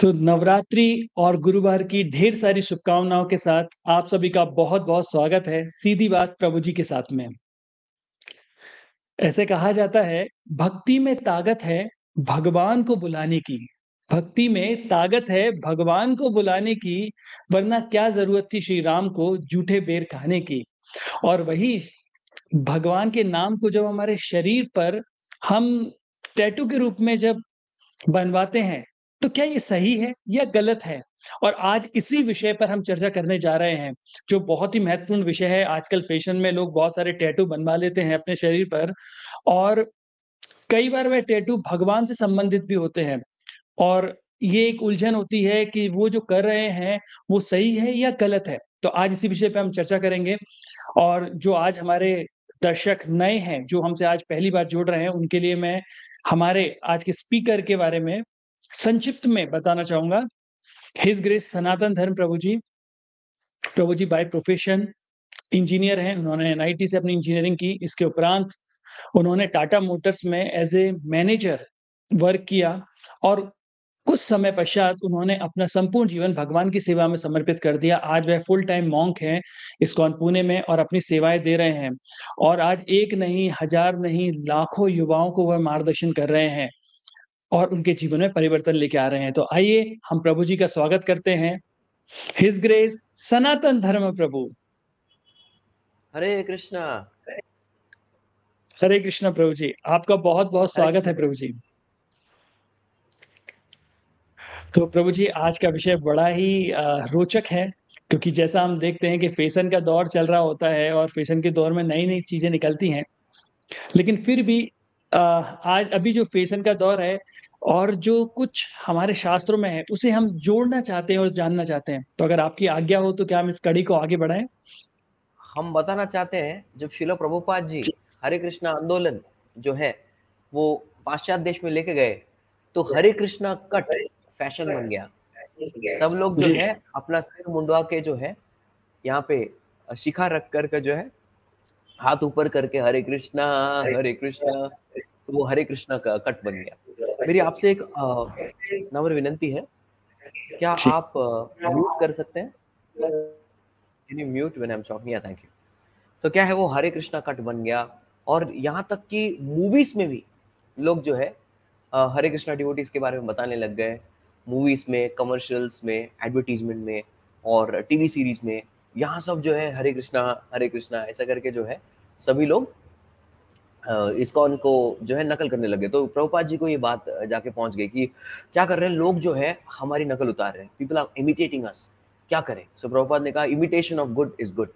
तो नवरात्रि और गुरुवार की ढेर सारी शुभकामनाओं के साथ आप सभी का बहुत-बहुत स्वागत है सीधी बात प्रभु जी के साथ में। ऐसे कहा जाता है, भक्ति में ताकत है भगवान को बुलाने की। भक्ति में ताकत है भगवान को बुलाने की, वरना क्या ज़रूरत थी श्री राम को जूठे बेर खाने की। और वही भगवान के नाम को जब हमारे शरीर पर हम टैटू के रूप में जब बनवाते हैं तो क्या ये सही है या गलत है? और आज इसी विषय पर हम चर्चा करने जा रहे हैं, जो बहुत ही महत्वपूर्ण विषय है। आजकल फ़ैशन में लोग बहुत सारे टैटू बनवा लेते हैं अपने शरीर पर और कई बार वह टैटू भगवान से संबंधित भी होते हैं और ये एक उलझन होती है कि वो जो कर रहे हैं, वो सही है या गलत है? तो आज इसी विषय पर हम चर्चा करेंगे और जो आज हमारे दर्शक नए हैं, जो हमसे आज पहली बार जुड़ रहे हैं, उनके लिए मैं हमारे आज के स्पीकर के बारे में संक्षिप्त में बताना चाहूँगा his grace Sanatan Dharma Prabhu ji. Prabhu ji by profession engineer हैं, उन्होंने एनआईटी से अपनी इंजीनियरिंग की। इसके उपरांत उन्होंने टाटा मोटर्स में एज़ ए मैनेजर वर्क किया और कुछ समय पश्चात उन्होंने अपना संपूर्ण जीवन भगवान की सेवा में समर्पित कर दिया। आज वह फुल टाइम मॉन्क हैं इस्कॉन पुणे में और अपनी सेवाएँ दे रहे हैं। और आज एक नहीं, हज़ार नहीं, लाखों युवाओं को वह मार्गदर्शन कर रहे हैं और उनके जीवन में परिवर्तन लेके आ रहे हैं। तो आइए हम प्रभु जी का स्वागत करते हैं। हिज़ ग्रेस सनातन धर्म प्रभु। हरे कृष्णा। हरे कृष्णा प्रभु जी। आपका बहुत-बहुत स्वागत है प्रभु जी। तो प्रभु जी आज का विषय बड़ा ही रोचक है क्योंकि जैसा हम देखते हैं कि फ़ैशन का दौर चल रहा होता है और फ़ैशन के दौर में नई-नई चीज़ें निकलती हैं। लेकिन फिर भी आज अभी जो फ़ैशन का दौर है और जो कुछ हमारे शास्त्रों में है, उसे हम जोड़ना चाहते हैं और जानना चाहते हैं। तो अगर आपकी आज्ञा हो तो क्या हम इस कड़ी को आगे बढ़ाएँ? हम बताना चाहते हैं जब शिलो प्रभुपाद जी हरे कृष्णा आंदोलन जो है, वो पाश्चात्य देश में लेके गए, तो हरे कृष्णा कट फ़ैशन बन गया। सब लोग जो है अपना सिर मुंडवा के जो है, यहाँ पे शिखा रख कर जो है, हाथ ऊपर करके हरे कृष्णा, हरे कृष्णा, तो वो हरे कृष्णा का कट बन गया। मेरी आपसे एक नम्र विनंती है, क्या आप म्यूट कर सकते हैं? Mute when I am talking? या थैंक यू। तो क्या है वो हरे कृष्णा कट बन गया और यहाँ तक कि मूवीज़ में भी लोग जो है हरे कृष्णा डिवोटीज़ के बारे में बताने लग गए। मूवीज़ में, कमर्शियल्स में, एडवर्टीजमेंट में और टीवी सीरीज़ में, यहाँ सब जो है हरे कृष्णा, हरे कृष्णा ऐसा करके जो है सभी लोग इस्कॉन को जो है नकल करने लगे। तो प्रभुपाद जी को ये बात जाके पहुँच गई कि क्या कर रहे हैं लोग जो है हमारी नकल उतार रहे हैं। पीपल आर इमिटेटिंग अस क्या करें? सो so, प्रभुपाद ने कहा imitation of good is good.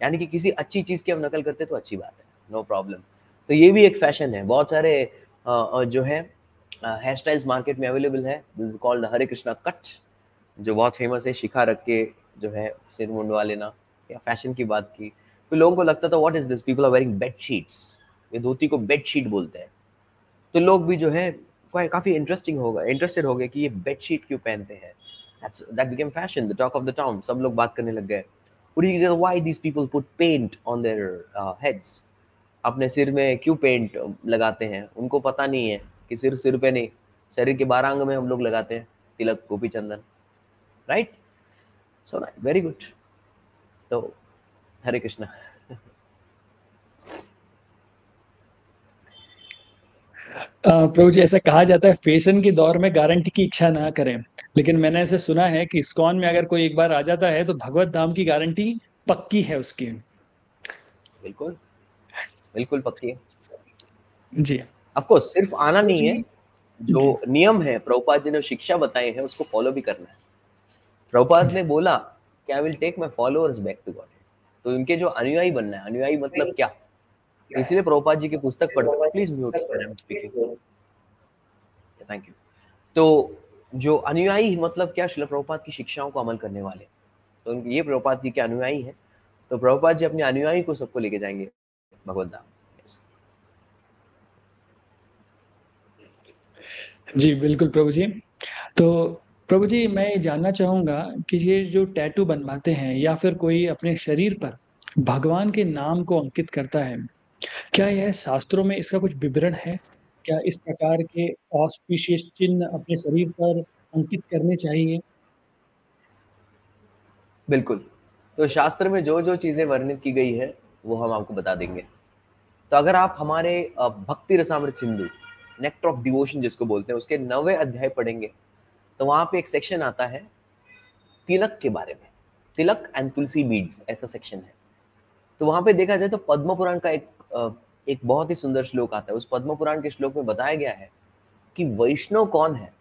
यानी कि किसी अच्छी चीज़ की हम नकल करते तो अच्छी बात है, नो no प्रॉब्लम। तो ये भी एक फ़ैशन है। बहुत सारे जो है हेयर स्टाइल्स मार्केट में अवेलेबल है। This is called Hare Krishna cut जो बहुत फ़ेमस है। शिखा रख के जो है सिर मुंडवा लेना या फ़ैशन की बात की। तो लोगों को लगता था what is this? People are wearing bed sheets. ये धोती को बेड शीट बोलते हैं। तो लोग भी जो है काफ़ी इंटरेस्टिंग हो गए इंटरेस्टेड हो गए कि ये बेड शीट क्यों पहनते हैं? That's that became fashion, the talk of the town. सब लोग बात करने लग गए। You think why these people put paint on their uh, अपने सिर में क्यों पेंट लगाते हैं? उनको पता नहीं है कि सिर सिर पे नहीं, शरीर के 12 अंग में हम लोग लगाते हैं tilak, gopi chandan, right? So very good. तो हरे कृष्णा। प्रभु जी ऐसा कहा जाता है फ़ैशन के दौर में गारंटी की इच्छा ना करें। लेकिन मैंने ऐसे सुना है कि इस्कॉन में अगर कोई एक बार आ जाता है तो भगवत धाम की गारंटी पक्की है उसकी। बिल्कुल। बिल्कुल पक्की है। जी। कोर्स सिर्फ़ आना नहीं है, जो नियम है प्रभुपाद जी ने शिक्षा बताई है उसको फॉलो भी करना है। प्रभुपाद ने बोला कि I will take my followers back to God. तो उनके जो अनुयायी बनना है, अनुयायी मतलब क्या? इसलिए प्रभुपाद जी की पुस्तक पढ़ते हैं। Please mute. Thank you. तो जो अनुयायी मतलब क्या? श्रील प्रभुपाद की शिक्षाओं को अमल करने वाले। तो उनके ये प्रभुपाद जी के अनुयायी हैं। तो प्रभुपाद जी अपने अनुयायी को सबको लेके जाएँगे भगवत धाम। जी, बिल्कुल प्रभु जी। तो प्रभु जी मैं ये जानना चाहूँगा कि ये जो टैटू बनवाते हैं या फिर कोई अपने शरीर पर भगवान के नाम को अंकित करता है, क्या यह शास्त्रों में इसका कुछ विवरण है? क्या इस प्रकार के ऑस्पिशियस चिन्ह अपने शरीर पर अंकित करने चाहिए? बिल्कुल। तो शास्त्र में जो जो चीज़ें वर्णित की गई है वो हम आपको बता देंगे। तो अगर आप हमारे Bhakti Rasamrita Sindhu Nectar of Devotion जिसको बोलते हैं उसके नवे अध्याय पढ़ेंगे तो वहाँ पे एक सेक्शन आता है तिलक के बारे में। तिलक एंड तुलसी बीड्स ऐसा सेक्शन है। तो वहाँ पे देखा जाए तो पद्म पुराण का एक एक बहुत ही सुंदर श्लोक आता है। उस पद्म पुराण के श्लोक में बताया गया है कि वैष्णव कौन है?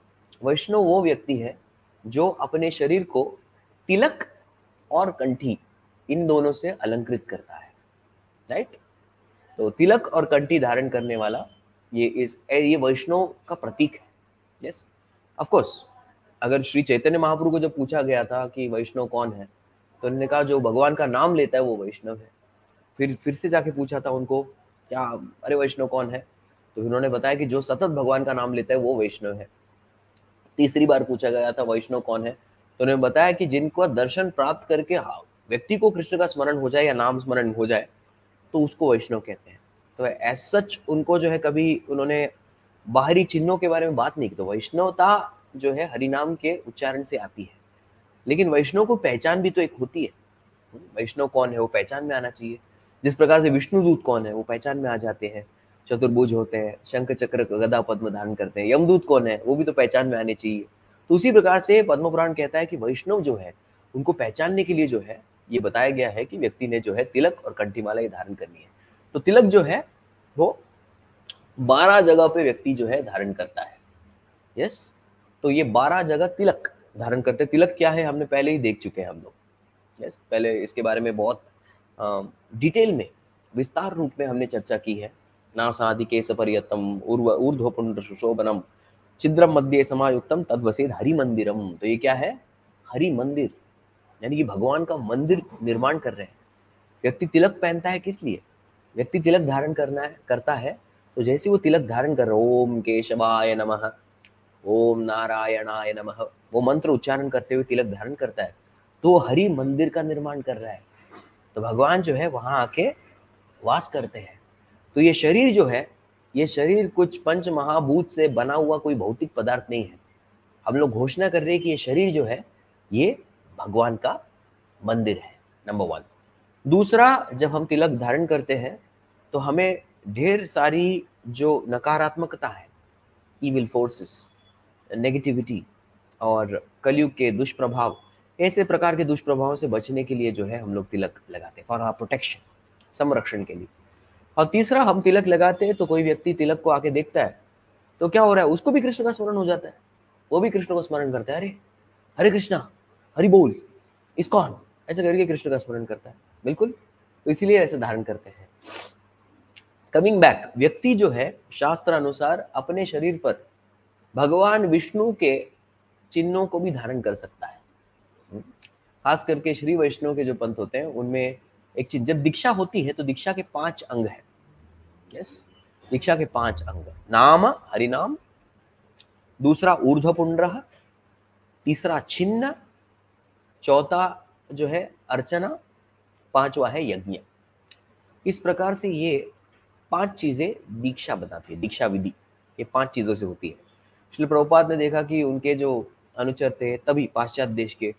वैष्णव वो व्यक्ति है जो अपने शरीर को तिलक और कंठी इन दोनों से अलंकृत करता है। राइट तो तिलक और कंठी धारण करने वाला ये इस, ये वैष्णव का प्रतीक है। यस ऑफ़ कोर्स अगर श्री चैतन्य महाप्रभु को जब पूछा गया था कि वैष्णव कौन है तो उन्होंने कहा जो भगवान का नाम लेता है वो वैष्णव है। फिर फिर से जाके पूछा था उनको, क्या, अरे वैष्णव कौन है? तो उन्होंने बताया कि जो सतत भगवान का नाम लेता है वो वैष्णव है। तीसरी बार पूछा गया था वैष्णव कौन है तो उन्होंने बताया कि जिनको दर्शन प्राप्त करके व्यक्ति को कृष्ण का स्मरण हो जाए या नाम स्मरण हो जाए तो उसको वैष्णव कहते हैं। तो एज सच उनको जो है कभी उन्होंने बाहरी चिन्हों के बारे में बात नहीं की तो वैष्णवता जो है हरिनाम के उच्चारण से आती है। लेकिन वैष्णव को पहचान भी तो एक होती है। वैष्णव कौन है? वो पहचान में आना चाहिए। जिस प्रकार से विष्णु दूत कौन है? वो पहचान में आ जाते हैं। चतुर्भुज होते हैं, शंख चक्र गदा पद्म धारण करते हैं यमदूत कौन है? वो भी तो पहचान में आने चाहिए। तो उसी प्रकार से पद्म पुराण कहता है कि वैष्णव जो है, उनको पहचानने के लिए जो है, ये बताया गया है कि व्यक्ति ने जो है तिलक और कंठीमाला ये धारण करनी है। तो तिलक जो है, वो बारह जगह पे व्यक्ति जो है धारण करता है। यस? तो ये बारह जगह तिलक धारण करते तिलक क्या है? हमने पहले ही देख चुके हैं हम लोग। यस पहले इसके बारे में बहुत डिटेल में, विस्तार रूप में हमने चर्चा की है। नासादि केस पर्यतम उर्व ऊर्ध्वपुंड सुशोभनम छिद्रम मध्य समायुक्तम, तद्वसेद हरि मंदिरम तो ये क्या है? हरि मंदिर यानी कि भगवान का मंदिर निर्माण कर रहे हैं। व्यक्ति तिलक पहनता है किस लिए? व्यक्ति तिलक धारण करना है, करता है तो जैसे वो तिलक धारण कर रहा ओम केशवाय नमः ओम नारायणाय नमः। वो मंत्र उच्चारण करते हुए तिलक धारण करता है तो हरि मंदिर का निर्माण कर रहा है। तो भगवान जो है, वहाँ आके वास करते हैं। तो ये शरीर जो है, ये शरीर कुछ पंच महाभूत से बना हुआ कोई भौतिक पदार्थ नहीं है। हम लोग घोषणा कर रहे हैं कि ये शरीर जो है, ये भगवान का मंदिर है नंबर वन दूसरा, जब हम तिलक धारण करते हैं तो हमें ढेर सारी जो नकारात्मकता है इविल फोर्सेस नेगेटिविटी और कलयुग के दुष्प्रभाव, ऐसे प्रकार के दुष्प्रभाव से बचने के लिए जो है हम लोग तिलक लगाते हैं फॉर प्रोटेक्शन संरक्षण के लिए। और तीसरा, हम तिलक लगाते हैं तो कोई व्यक्ति तिलक को आके देखता है तो क्या हो रहा है? उसको भी कृष्ण का स्मरण हो जाता है। वो भी कृष्ण को स्मरण करता है। अरे, हरे कृष्णा, हरि बोल इसकॉन ऐसे करके कृष्ण का स्मरण करता है। बिल्कुल तो इसीलिए ऐसे धारण करते हैं। कमिंग बैक व्यक्ति जो है शास्त्र अनुसार अपने शरीर पर भगवान विष्णु के चिन्हों को भी धारण कर सकता है। हम्म। खास करके श्री वैष्णव के जो पंथ होते हैं, उनमें एक चीज़, जब दीक्षा होती है तो दीक्षा के पाँच अंग है। यस दीक्षा के पाँच अंग। नाम, हरिनाम, दूसरा ऊर्ध्वपुंड तीसरा छिन्न, चौथा जो है अर्चना, पांचवा है यज्ञ। इस प्रकार से ये पाँच चीज़ें दीक्षा बताती है, दीक्षा विधि, ये पाँच चीज़ों से होती है। श्री प्रभुपाद ने देखा कि उनके जो अनुचर थे, तभी पाश्चात्य देश के।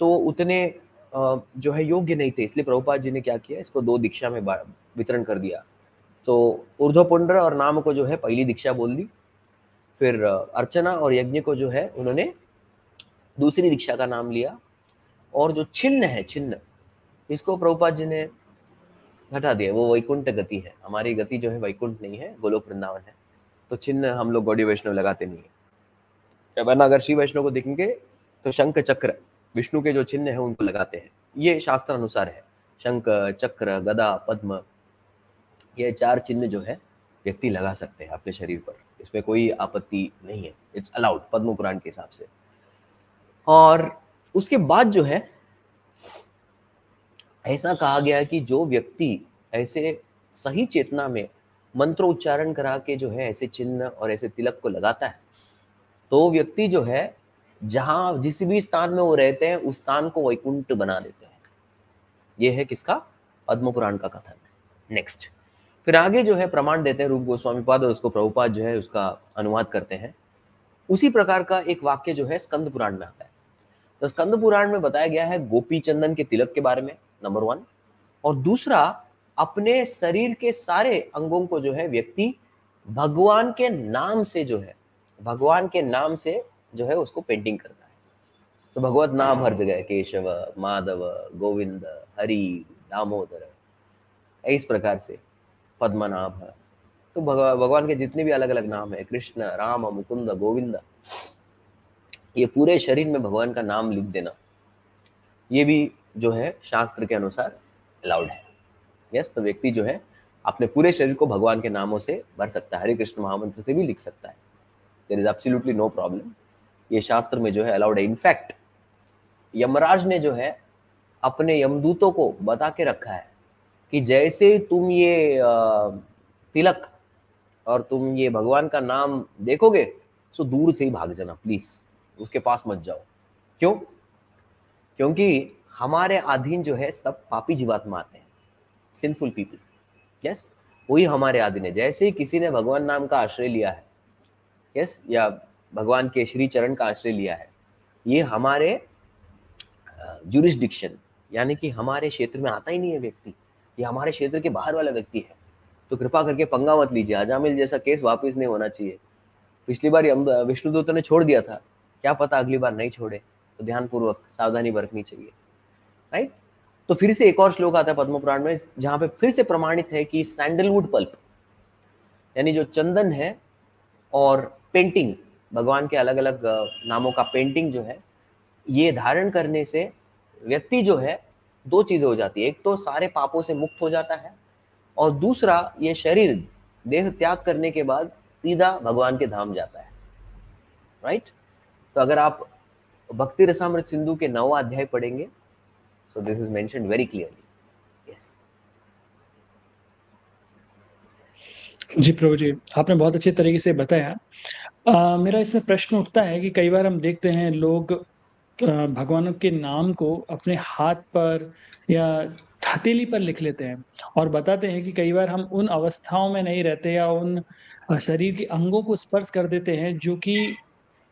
तो उतने जो है योग्य नहीं थे। इसलिए प्रभुपाद जी ने क्या किया, इसको दो दीक्षा में वितरण कर दिया। तो ऊर्ध्वपुंड्र और नाम को जो है पहली दीक्षा बोल दी। फिर अर्चना और यज्ञ को जो है उन्होंने दूसरी दीक्षा का नाम लिया। और जो छिन्न है, छिन्न, इसको प्रभुपाद जी ने हटा दिया। वो वैकुंठ गति है। हमारी गति जो है वैकुंठ नहीं है, गोलोक वृंदावन है। तो चिन्ह हम लोग गौड़ी वैष्णव लगाते नहीं है। वरना अगर श्री वैष्णव को देखेंगे तो शंख चक्र, विष्णु के जो चिन्ह है, उनको लगाते हैं। ये शास्त्र अनुसार है। शंख, चक्र, गदा, पद्म, ये चार चिन्ह जो है, व्यक्ति लगा सकते हैं अपने शरीर पर। इसमें कोई आपत्ति नहीं है। इट्स अलाउड पद्म पुराण के हिसाब से। और उसके बाद जो है, ऐसा कहा गया कि जो व्यक्ति ऐसे सही चेतना में मंत्रोच्चारण करा के जो है, ऐसे चिन्ह और ऐसे तिलक को लगाता है। तो व्यक्ति जो है, जहाँ जिस भी स्थान में वो रहते हैं, उस स्थान को वैकुंठ बना देते हैं। ये है किसका? पद्म पुराण का कथन। नेक्स्ट फिर आगे जो है, प्रमाण देते हैं रूप गोस्वामी पाद और उसको प्रभुपाद जो है, उसका अनुवाद करते हैं। उसी प्रकार का एक वाक्य जो है, स्कंद पुराण में आता है। तो स्कंद पुराण में बताया गया है गोपी चंदन के तिलक के बारे में नंबर वन और दूसरा अपने शरीर के सारे अंगों को जो है व्यक्ति भगवान के नाम से जो है, भगवान के नाम से जो है उसको पेंटिंग करता है। तो भगवत नाम हर जगह केशव, माधव, गोविंद, हरि, दामोदर, इस प्रकार से पद्मनाभ। तो भगवान के जितने भी अलग अलग नाम है, कृष्ण, राम, मुकुंद, गोविंद, ये पूरे शरीर में भगवान का नाम लिख देना, ये भी जो है शास्त्र के अनुसार अलाउड है। यस तो व्यक्ति जो है, अपने पूरे शरीर को भगवान के नामों से भर सकता है। हरे कृष्ण महामंत्र से भी लिख सकता है। There is absolutely no problem ये शास्त्र में जो है अलाउड है। इनफैक्ट यमराज ने जो है, अपने यमदूतों को बता के रखा है कि जैसे तुम ये तिलक और तुम ये भगवान का नाम देखोगे, सो दूर से ही भाग जाना प्लीज़ उसके पास मत जाओ। क्यों? क्योंकि हमारे अधीन जो है, सब पापी जीवात्मा आते हैं। सिंफुल पीपल यस वही हमारे अधीन है जैसे ही किसी ने भगवान नाम का आश्रय लिया है यस yes? या भगवान के श्री चरण का आश्रय लिया है, ये हमारे जुरिस्डिक्शन यानी कि हमारे क्षेत्र में आता ही नहीं है व्यक्ति। ये हमारे क्षेत्र के बाहर वाला व्यक्ति है। तो कृपा करके पंगा मत लीजिए। अजामिल जैसा केस वापस नहीं होना चाहिए। पिछली बार विष्णुदूत ने छोड़ दिया था। क्या पता अगली बार नहीं छोड़े। तो ध्यानपूर्वक, सावधानी बरतनी चाहिए। राइट तो फिर से एक और श्लोक आता है पद्म पुराण में, जहाँ पे फिर से प्रमाणित है कि सैंडलवुड पल्प यानी जो चंदन है और पेंटिंग भगवान के अलग अलग नामों का पेंटिंग जो है, ये धारण करने से व्यक्ति जो है, दो चीज़ें हो जाती है। एक तो सारे पापों से मुक्त हो जाता है और दूसरा ये शरीर, देह त्याग करने के बाद सीधा भगवान के धाम जाता है। राइट तो अगर आप भक्ति रसामृत सिंधु के नवा अध्याय पढ़ेंगे so this is mentioned very clearly yes जी प्रभु जी आपने बहुत अच्छे तरीके से बताया। आ, मेरा इसमें प्रश्न उठता है कि कई बार हम देखते हैं लोग भगवानों के नाम को अपने हाथ पर या हथेली पर लिख लेते हैं और बताते हैं कि कई बार हम उन अवस्थाओं में नहीं रहते या उन शरीर के अंगों को स्पर्श कर देते हैं जो कि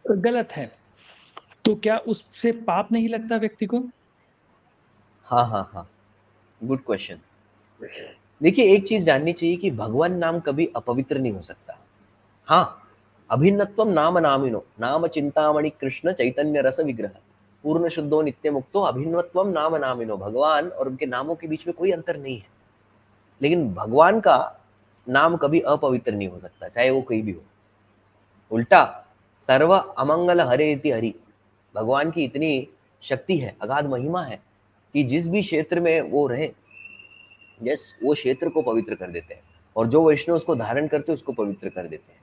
गलत है। तो क्या उससे पाप नहीं लगता व्यक्ति को? हाँ हाँ हाँ। गुड क्वेश्चन देखिए एक चीज़ जाननी चाहिए कि भगवान नाम कभी अपवित्र नहीं हो सकता। हाँ अभिन्नत्व नाम नामिनो नाम चिंतामणि कृष्ण चैतन्य रस विग्रह पूर्ण शुद्धो नित्य मुक्तो अभिन्नत्व नाम नामिनो भगवान और उनके नामों के बीच में कोई अंतर नहीं है। लेकिन भगवान का नाम कभी अपवित्र नहीं हो सकता चाहे वो कोई भी हो। उल्टा सर्व अमंगल हरे इति हरि भगवान की इतनी शक्ति है अगाध महिमा है कि जिस भी क्षेत्र में वो रहे यस वो क्षेत्र को पवित्र कर देते हैं। और जो वैष्णव उसको धारण करते हैं, उसको पवित्र कर देते हैं।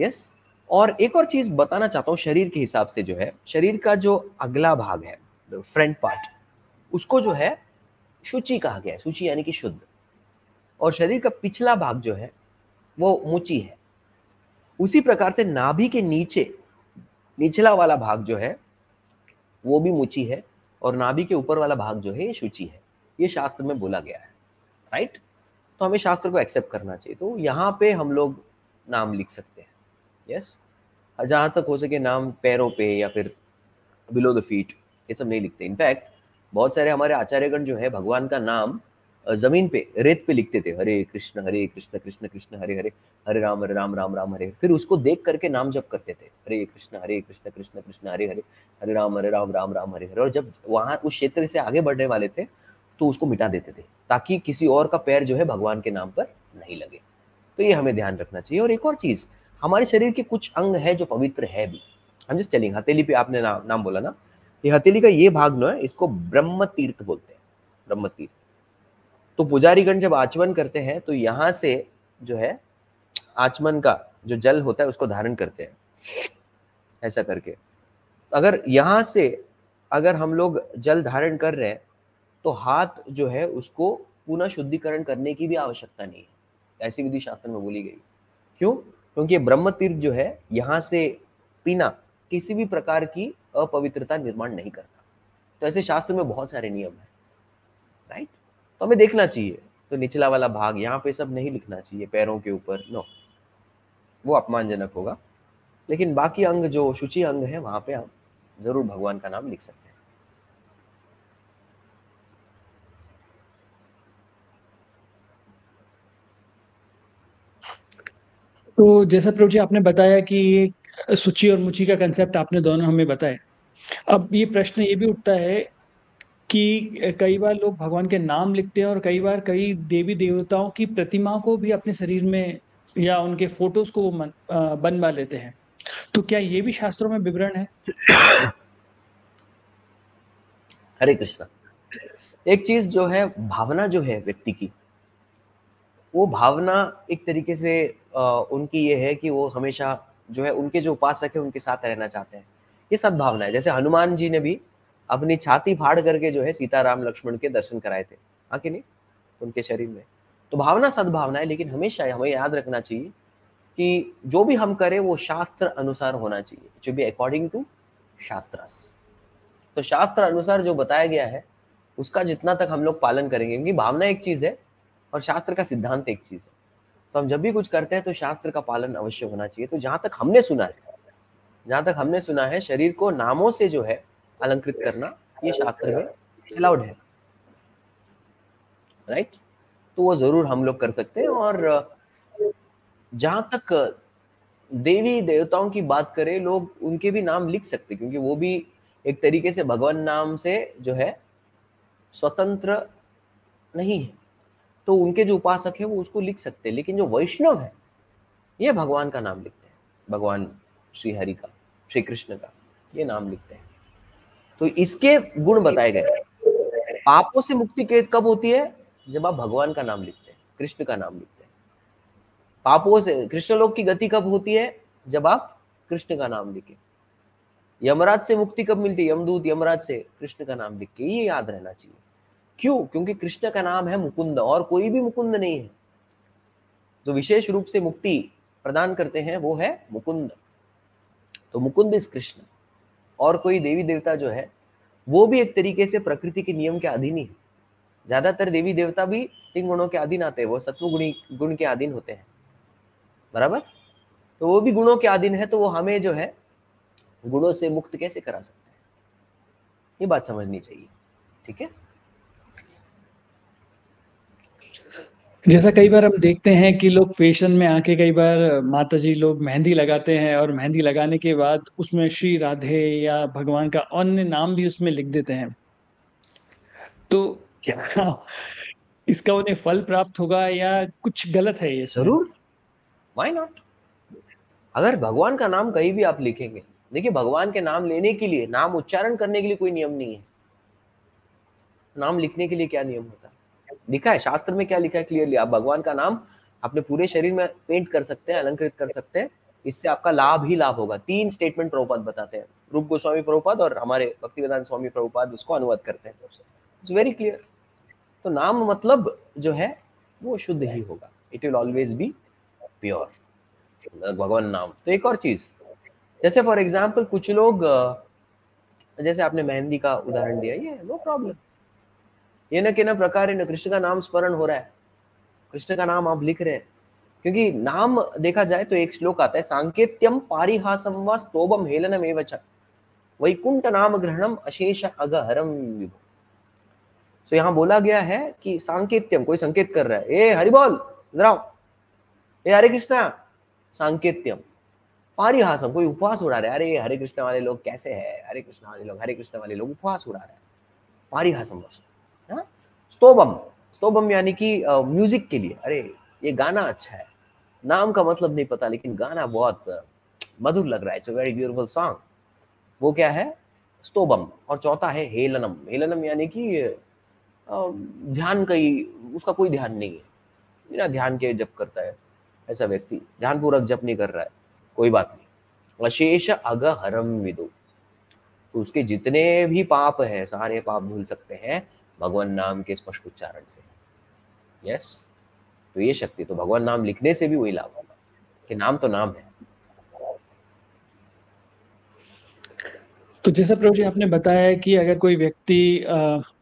यस और एक और चीज़ बताना चाहता हूँ, शरीर के हिसाब से जो है, शरीर का जो अगला भाग है फ्रंट पार्ट उसको जो है, शुचि कहा गया है। शुचि यानी कि शुद्ध। और शरीर का पिछला भाग जो है, वो मुची है। उसी प्रकार से नाभि के नीचे, निचला वाला भाग जो है, वो भी मुची है। और नाभि के ऊपर वाला भाग जो है, ये शुचि है। ये शास्त्र में बोला गया है राइट तो हमें शास्त्र को एक्सेप्ट करना चाहिए। तो यहाँ पे हम लोग नाम लिख सकते हैं। यस जहाँ तक हो सके नाम पैरों पे या फिर बिलो द फीट ये सब नहीं लिखते। इनफैक्ट बहुत सारे हमारे आचार्यगण जो है, भगवान का नाम ज़मीन पे, रेत पे लिखते थे, हरे कृष्ण हरे कृष्ण कृष्ण कृष्ण, हरे हरे हरे राम हरे राम राम राम, हरे फिर उसको देख करके नाम जप करते थे, हरे कृष्ण हरे कृष्ण कृष्ण कृष्ण, हरे हरे हरे राम हरे राम राम राम, हरे हरे। और जब वहाँ उस क्षेत्र से आगे बढ़ने वाले थे तो उसको मिटा देते थे, ताकि किसी और का पैर जो है भगवान के नाम पर नहीं लगे। तो ये हमें ध्यान रखना चाहिए। और एक और चीज़, हमारे शरीर के कुछ अंग है जो पवित्र है भी। हम जिस चलेंगे हथेली पे आपने नाम बोला ना? ये हथेली का ये भाग जो है, इसको ब्रह्म तीर्थ बोलते हैं ब्रह्म तीर्थ तो पुजारीगण जब आचमन करते हैं तो यहाँ से जो है, आचमन का जो जल होता है, उसको धारण करते हैं। ऐसा करके। अगर यहाँ से अगर हम लोग जल धारण कर रहे हैं तो हाथ जो है, उसको पुनः शुद्धिकरण करने की भी आवश्यकता नहीं है। ऐसी विधि शास्त्र में बोली गई। क्यों? क्योंकि ब्रह्म तीर्थ जो है, यहाँ से पीना किसी भी प्रकार की अपवित्रता निर्माण नहीं करता। तो ऐसे शास्त्र में बहुत सारे नियम है। राइट तो हमें देखना चाहिए। तो निचला वाला भाग यहाँ पे सब नहीं लिखना चाहिए, पैरों के ऊपर नो वो अपमानजनक होगा। लेकिन बाकी अंग जो शुचि अंग है, वहाँ पे आप ज़रूर भगवान का नाम लिख सकते हैं। तो जैसा प्रभु जी आपने बताया कि सुचि और मुचि का कंसेप्ट आपने दोनों हमें बताया। अब ये प्रश्न ये भी उठता है कि कई बार लोग भगवान के नाम लिखते हैं और कई बार कई देवी देवताओं की प्रतिमा को भी अपने शरीर में या उनके फ़ोटोज़ को बनवा लेते हैं। तो क्या ये भी शास्त्रों में विवरण है? हरे कृष्णा। एक चीज़ जो है, भावना जो है व्यक्ति की, वो भावना एक तरीके से उनकी ये है कि वो हमेशा जो है, उनके जो उपासक है, उनके साथ रहना चाहते हैं। ये सद्भावना है जैसे हनुमान जी ने भी अपनी छाती फाड़ करके जो है सीताराम लक्ष्मण के दर्शन कराए थे। हाँ कि नहीं? उनके शरीर में। तो भावना सद्भावना है, लेकिन हमेशा हमें याद रखना चाहिए कि जो भी हम करें, वो शास्त्र अनुसार होना चाहिए। To be according to shastras. तो शास्त्र अनुसार जो बताया गया है, उसका जितना तक हम लोग पालन करेंगे, क्योंकि भावना एक चीज़ है और शास्त्र का सिद्धांत एक चीज़ है। तो हम जब भी कुछ करते हैं तो शास्त्र का पालन अवश्य होना चाहिए। तो जहाँ तक हमने सुना है, जहाँ तक हमने सुना है, शरीर को नामों से जो है अलंकृत करना, ये शास्त्र में अलाउड है। राइट तो वो ज़रूर हम लोग कर सकते हैं और, जहाँ तक देवी देवताओं की बात करें, लोग उनके भी नाम लिख सकते क्योंकि वो भी एक तरीके से भगवान नाम से जो है, स्वतंत्र नहीं है। तो उनके जो उपासक है, वो उसको लिख सकते हैं, लेकिन जो वैष्णव है, ये भगवान का नाम लिखते हैं। भगवान श्री हरि का, श्री कृष्ण का, ये नाम लिखते हैं। तो इसके गुण बताए गए। पापों से मुक्ति के कब होती है? जब आप भगवान का नाम लिखते हैं, कृष्ण का नाम लिखते हैं। पापों से, कृष्ण लोक की गति कब होती है? जब आप कृष्ण का नाम लिखे। यमराज से मुक्ति कब मिलती है? यमदूत यमराज से कृष्ण का नाम लिख के, ये याद रहना चाहिए। क्यों? क्योंकि कृष्ण का नाम है मुकुंद, और कोई भी मुकुंद नहीं है। जो विशेष रूप से मुक्ति प्रदान करते हैं वो है मुकुंद। तो मुकुंद इज़ कृष्ण। और कोई देवी देवता जो है, वो भी एक तरीके से प्रकृति के नियम के अधीन ही ज़्यादातर देवी देवता भी तीन गुणों के अधीन आते हैं, वो सत्व गुणी, गुण के अधीन होते हैं। बराबर? तो वो भी गुणों के अधीन है तो वो हमें जो है, गुणों से मुक्त कैसे करा सकते हैं? ये बात समझनी चाहिए, ठीक है? जैसा कई बार हम देखते हैं कि लोग फ़ैशन में आके कई बार माता जी लोग मेहंदी लगाते हैं और मेहंदी लगाने के बाद उसमें श्री राधे या भगवान का अन्य नाम भी उसमें लिख देते हैं। तो क्या? इसका उन्हें फल प्राप्त होगा या कुछ गलत है ये ज़रूर। वाई नॉट अगर भगवान का नाम कहीं भी आप लिखेंगे देखिए भगवान के नाम लेने के लिए नाम उच्चारण करने के लिए कोई नियम नहीं है। नाम लिखने के लिए क्या नियम होता? है लिखा है, शास्त्र में क्या लिखा है क्लियरली आप भगवान का नाम अपने पूरे शरीर में पेंट कर सकते हैं, अलंकृत कर सकते हैं, इससे आपका लाभ ही लाभ होगा। तीन स्टेटमेंट प्रभुपाद बताते हैं, रूप गोस्वामी प्रभुपाद और हमारे भक्ति वेदांत स्वामी प्रभुपाद उसको अनुवाद करते हैं। इट्स वेरी क्लियर तो नाम मतलब जो है, वो शुद्ध ही होगा। It will always be pure भगवान नाम। तो एक और चीज़, जैसे फॉर एग्ज़ाम्पल कुछ लोग, जैसे आपने मेहंदी का उदाहरण दिया, ये नो प्रॉब्लम ये न कि न प्रकार न कृष्ण का नाम स्मरण हो रहा है। कृष्ण का नाम आप लिख रहे हैं। क्योंकि नाम देखा जाए तो एक श्लोक आता है सांकेत्यम पारिहासम व स्तोभम हेलनम एवच वैकुंठ नाम ग्रहणम अशेष अगहरम विभो। तो यहाँ बोला गया है कि सांकेत्यम कोई संकेत कर रहा है। ए, हरि बोल ए, हरे कृष्णा सांकेत्यम पारिहासम कोई उपवास उड़ा रहा है। अरे, हरे कृष्ण वाले लोग कैसे है? हरे कृष्ण वाले लोग, हरे कृष्ण वाले लोग उपवास उड़ा रहे हैं। पारिहासम बस स्तोभम स्तोभम यानी कि म्यूज़िक के लिए। अरे, ये गाना अच्छा है। नाम का मतलब नहीं पता, लेकिन गाना बहुत मधुर लग रहा है। इट्स वेरी ब्यूटीफुल सॉन्ग वो क्या है? स्तोभम और चौथा है हेलनम। हेलनम यानी कि ध्यान का ही, उसका कोई ध्यान नहीं है। बिना ध्यान के जप करता है ऐसा व्यक्ति। ध्यानपूर्वक जप नहीं कर रहा है। कोई बात नहीं। अशेष अग हरम विदु। तो उसके जितने भी पाप है, सारे पाप भूल सकते हैं। भगवान नाम के स्पष्ट उच्चारण से। यस तो ये शक्ति तो भगवान नाम लिखने से भी वही लाभ होगा। कि नाम तो नाम है। तो जैसा प्रभु जी आपने बताया कि अगर कोई व्यक्ति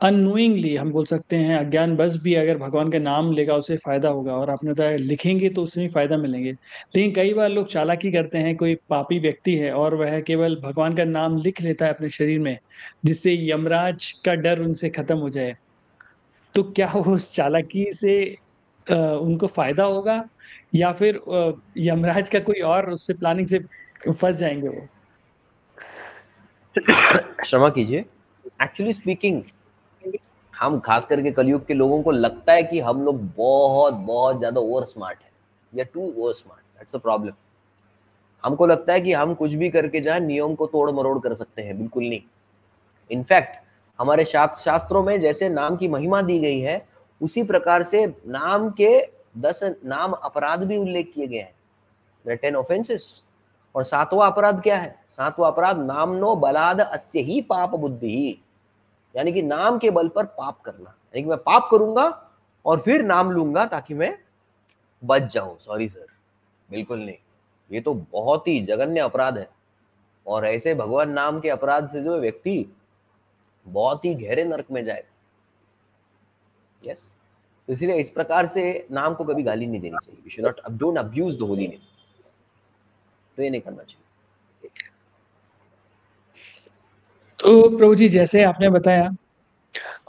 अननोइंगली हम बोल सकते हैं अज्ञान बस भी अगर भगवान का नाम लेगा, उसे फ़ायदा होगा और आपने बताया लिखेंगे तो उसमें फ़ायदा मिलेंगे। लेकिन कई बार लोग चालाकी करते हैं, कोई पापी व्यक्ति है और वह केवल भगवान का नाम लिख लेता है अपने शरीर में, जिससे यमराज का डर उनसे खत्म हो जाए। तो क्या वो उस चालाकी से उनको फ़ायदा होगा या फिर यमराज का कोई और उससे प्लानिंग से फंस जाएँगे वो? क्षमा कीजिए। एक्चुअली स्पीकिंग हम खास करके कलयुग के लोगों को लगता है कि हम लोग बहुत बहुत ज़्यादा ओवर स्मार्ट है। या too over smart that's a problem हमको लगता है कि हम कुछ भी करके जाए, नियम को तोड़ मरोड़ कर सकते हैं, बिल्कुल नहीं। इनफैक्ट हमारे शास्त्रों में जैसे नाम की महिमा दी गई है, उसी प्रकार से नाम के दस, नाम अपराध भी उल्लेख किए गए हैं। टेन ऑफेंसेस और सातवां अपराध क्या है? सातवां अपराध, नामनो बलाद अस्य ही पाप बुद्धि। ही यानी कि नाम के बल पर पाप करना। यानी कि मैं पाप करूँगा और फिर नाम लूँगा ताकि मैं बच जाऊँ। सॉरी सर बिल्कुल नहीं। ये तो बहुत ही जघन्य अपराध है। और ऐसे भगवान नाम के अपराध से जो व्यक्ति बहुत ही गहरे नरक में जाए। यस तो इसलिए इस प्रकार से नाम को कभी गाली नहीं देनी चाहिए। We should not don't abuse the holy name तो ये नहीं करना चाहिए। तो प्रभु जी, जैसे आपने बताया,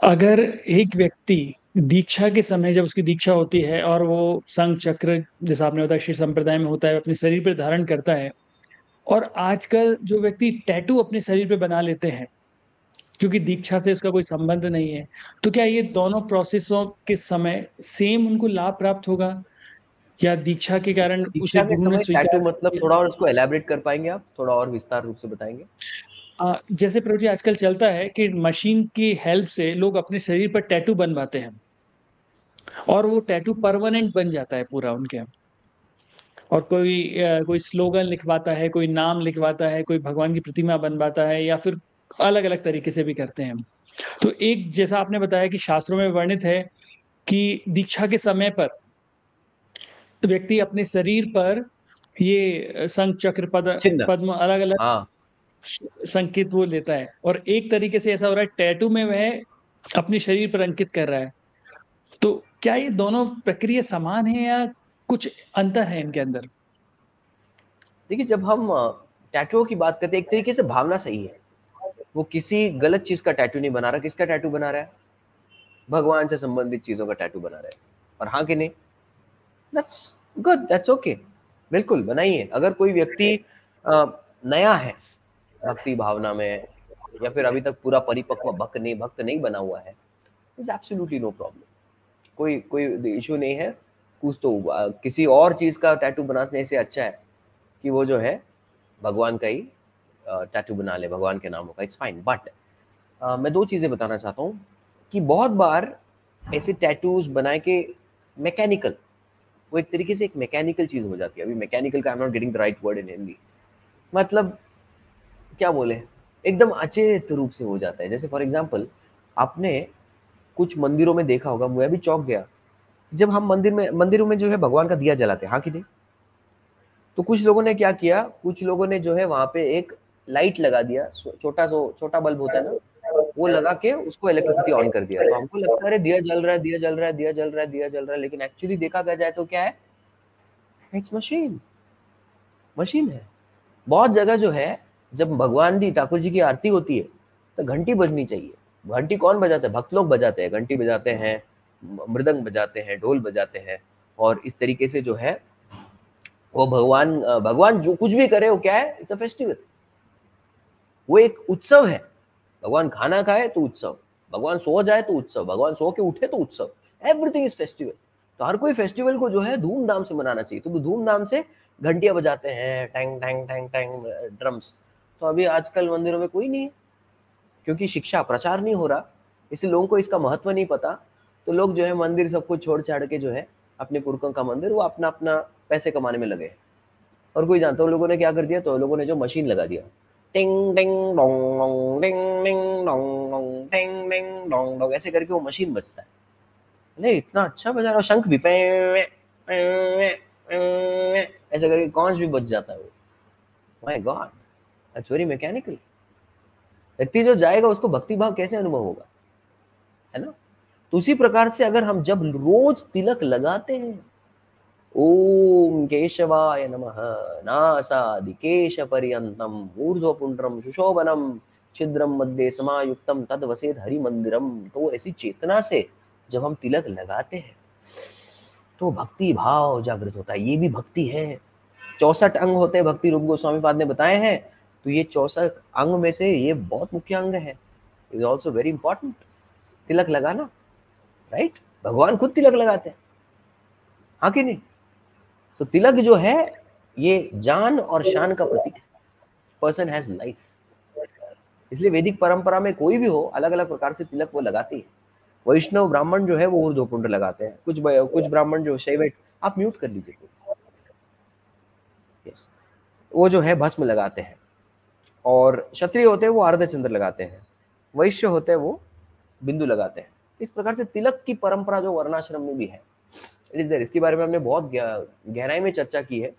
अगर एक व्यक्ति दीक्षा के समय जब उसकी दीक्षा होती है और वो संघ चक्र, जैसा आपने बताया, श्री संप्रदाय में होता है, अपने शरीर पर धारण करता है, और आजकल जो व्यक्ति टैटू अपने शरीर पे बना लेते हैं, क्योंकि दीक्षा से उसका कोई संबंध नहीं है तो क्या ये दोनों प्रोसेसों के समय सेम उनको लाभ प्राप्त होगा? या दीक्षा के कारण उसे गुरु ने स्वीकार मतलब थोड़ा और उसको एलैबोरेट कर पाएँगे आप? थोड़ा और विस्तार रूप से बताएँगे। आ, जैसे प्रभु जी आजकल चलता है कि मशीन की हेल्प से लोग अपने शरीर पर टैटू बनवाते हैं। और वो टैटू परमानेंट बन जाता है पूरा उनके। और कोई कोई स्लोगन लिखवाता है कोई नाम लिखवाता है कोई भगवान की प्रतिमा बनवाता है या फिर अलग अलग तरीके से भी करते हैं। तो एक जैसा आपने बताया कि शास्त्रों में वर्णित है कि दीक्षा के समय पर व्यक्ति अपने शरीर पर ये संघ चक्र पद पद्म अलग अलग हाँ। संकेत वो लेता है। और एक तरीके से ऐसा हो रहा है टैटू में वह अपने शरीर पर अंकित कर रहा है। तो क्या ये दोनों प्रक्रिया समान है या कुछ अंतर है इनके अंदर? देखिए जब हम टैटू की बात करते हैं एक तरीके से भावना सही है। वो किसी गलत चीज़ का टैटू नहीं बना रहा किसका टैटू बना रहा है? भगवान से संबंधित चीज़ों का टैटू बना रहा है। और हाँ कि नहीं? दैट्स गुड दैट्स ओके बिल्कुल, बनाइए। अगर कोई व्यक्ति नया है, भक्ति भावना में, या फिर अभी तक पूरा परिपक्व भक्त नहीं भक्त नहीं बना हुआ है इज़ एब्सोल्युटली नो प्रॉब्लम कोई कोई इशू नहीं है, कुछ तो किसी और चीज़ का टैटू बनाने से अच्छा है कि वो जो है, भगवान का ही टैटू बना ले, भगवान के नामों का इट्स फाइन बट मैं दो चीज़ें बताना चाहता हूँ कि बहुत बार ऐसे टैटूज बनाए के मैकेनिकल वो एक तरीके से एक मैकेनिकल चीज़ हो जाती है। अभी मैकेनिकल का I not getting the right word in Hindi मतलब क्या बोले? एकदम अचेत रूप से हो जाता है। जैसे फॉर एग्ज़ाम्पल आपने कुछ मंदिरों में देखा होगा, मैं भी चौक गया, जब हम मंदिर में, मंदिरों में जो है भगवान का दिया जलाते हैं हाँ कि नहीं? तो कुछ लोगों ने क्या किया? कुछ लोगों ने जो है वहाँ पे एक लाइट लगा दिया छोटा सो, छोटा बल्ब होता है ना वो लगा के उसको इलेक्ट्रिसिटी ऑन कर दिया। तो हमको लगता है दिया जल रहा है दिया जल रहा है दिया जल रहा है दिया जल रहा है लेकिन एक्चुअली देखा जाए तो क्या है? इट्स मशीन मशीन है। बहुत जगह जो है जब भगवान जी ठाकुर जी की आरती होती है तो घंटी बजनी चाहिए। घंटी कौन बजाते हैं? भक्त लोग बजाते हैं। घंटी बजाते हैं मृदंग बजाते हैं ढोल बजाते हैं और इस तरीके से जो है वो भगवान भगवान जो कुछ भी करे वो क्या है? इट्स अ फेस्टिवल वो एक उत्सव है। भगवान खाना खाए तो उत्सव, भगवान सो जाए तो उत्सव, भगवान सो के उठे तो उत्सव। एवरीथिंग इज़ फेस्टिवल तो हर कोई फेस्टिवल को जो है धूमधाम से मनाना चाहिए। तो धूमधाम से घंटियाँ बजाते हैं tang tang tang tang drums तो अभी आजकल मंदिरों में कोई नहीं है, क्योंकि शिक्षा प्रचार नहीं हो रहा, इसलिए लोगों को इसका महत्व नहीं पता। तो लोग जो है मंदिर सबको छोड़ छाड़ के जो है अपने पुरखों का मंदिर, वो अपना अपना पैसे कमाने में लगे और कोई जानता हूँ लोगों ने क्या कर दिया तो लोगों ने जो मशीन लगा दिया। टिंग टिंग डोंग डोंग टिंग टिंग डोंग डोंग टिंग टिंग डोंग डोंग ऐसे करके वो मशीन बजता है अरे इतना अच्छा बजा रहा शंख भी ऐसे करके कौन भी बज जाता है वो my God that's very mechanical व्यक्ति जो जाएगा उसको भक्ति भाव कैसे अनुभव होगा? है ना? तो उसी प्रकार से अगर हम जब रोज तिलक लगाते हैं ओम केशवाय नमः नासादि केश पर्यंतम ऊर्ध्वपुंड्रम सुशोभनम छिद्रम मध्य समायुक्तम तद वसेद हरि मंदिरम तो ऐसी चेतना से जब हम तिलक लगाते हैं। तो भक्ति भाव जागृत होता है, ये भी भक्ति है। चौसठ अंग होते हैं भक्ति, रूप गोस्वामी पाद ने बताए हैं। तो ये चौसठ अंग में से ये बहुत मुख्य अंग है। Is also very important tilak लगाना राइट भगवान खुद तिलक लगाते हैं। हाँ कि नहीं? सो so, तिलक जो है ये जान और शान का प्रतीक है पर्सन हैज़ लाइफ इसलिए वैदिक परंपरा में कोई भी हो अलग अलग प्रकार से तिलक वो लगाती है वैष्णव ब्राह्मण जो है वो ऊर्ध्वपुंड लगाते हैं कुछ कुछ ब्राह्मण जो शैव आप म्यूट कर लीजिए यस वो जो है भस्म लगाते हैं और क्षत्रिय होते हैं वो अर्धचंद्र लगाते हैं वैश्य होते हैं वो बिंदु लगाते हैं इस प्रकार से तिलक की परंपरा जो वर्णाश्रम में भी है इट इज़ देर इसके बारे में हमने बहुत गहराई में चर्चा की है।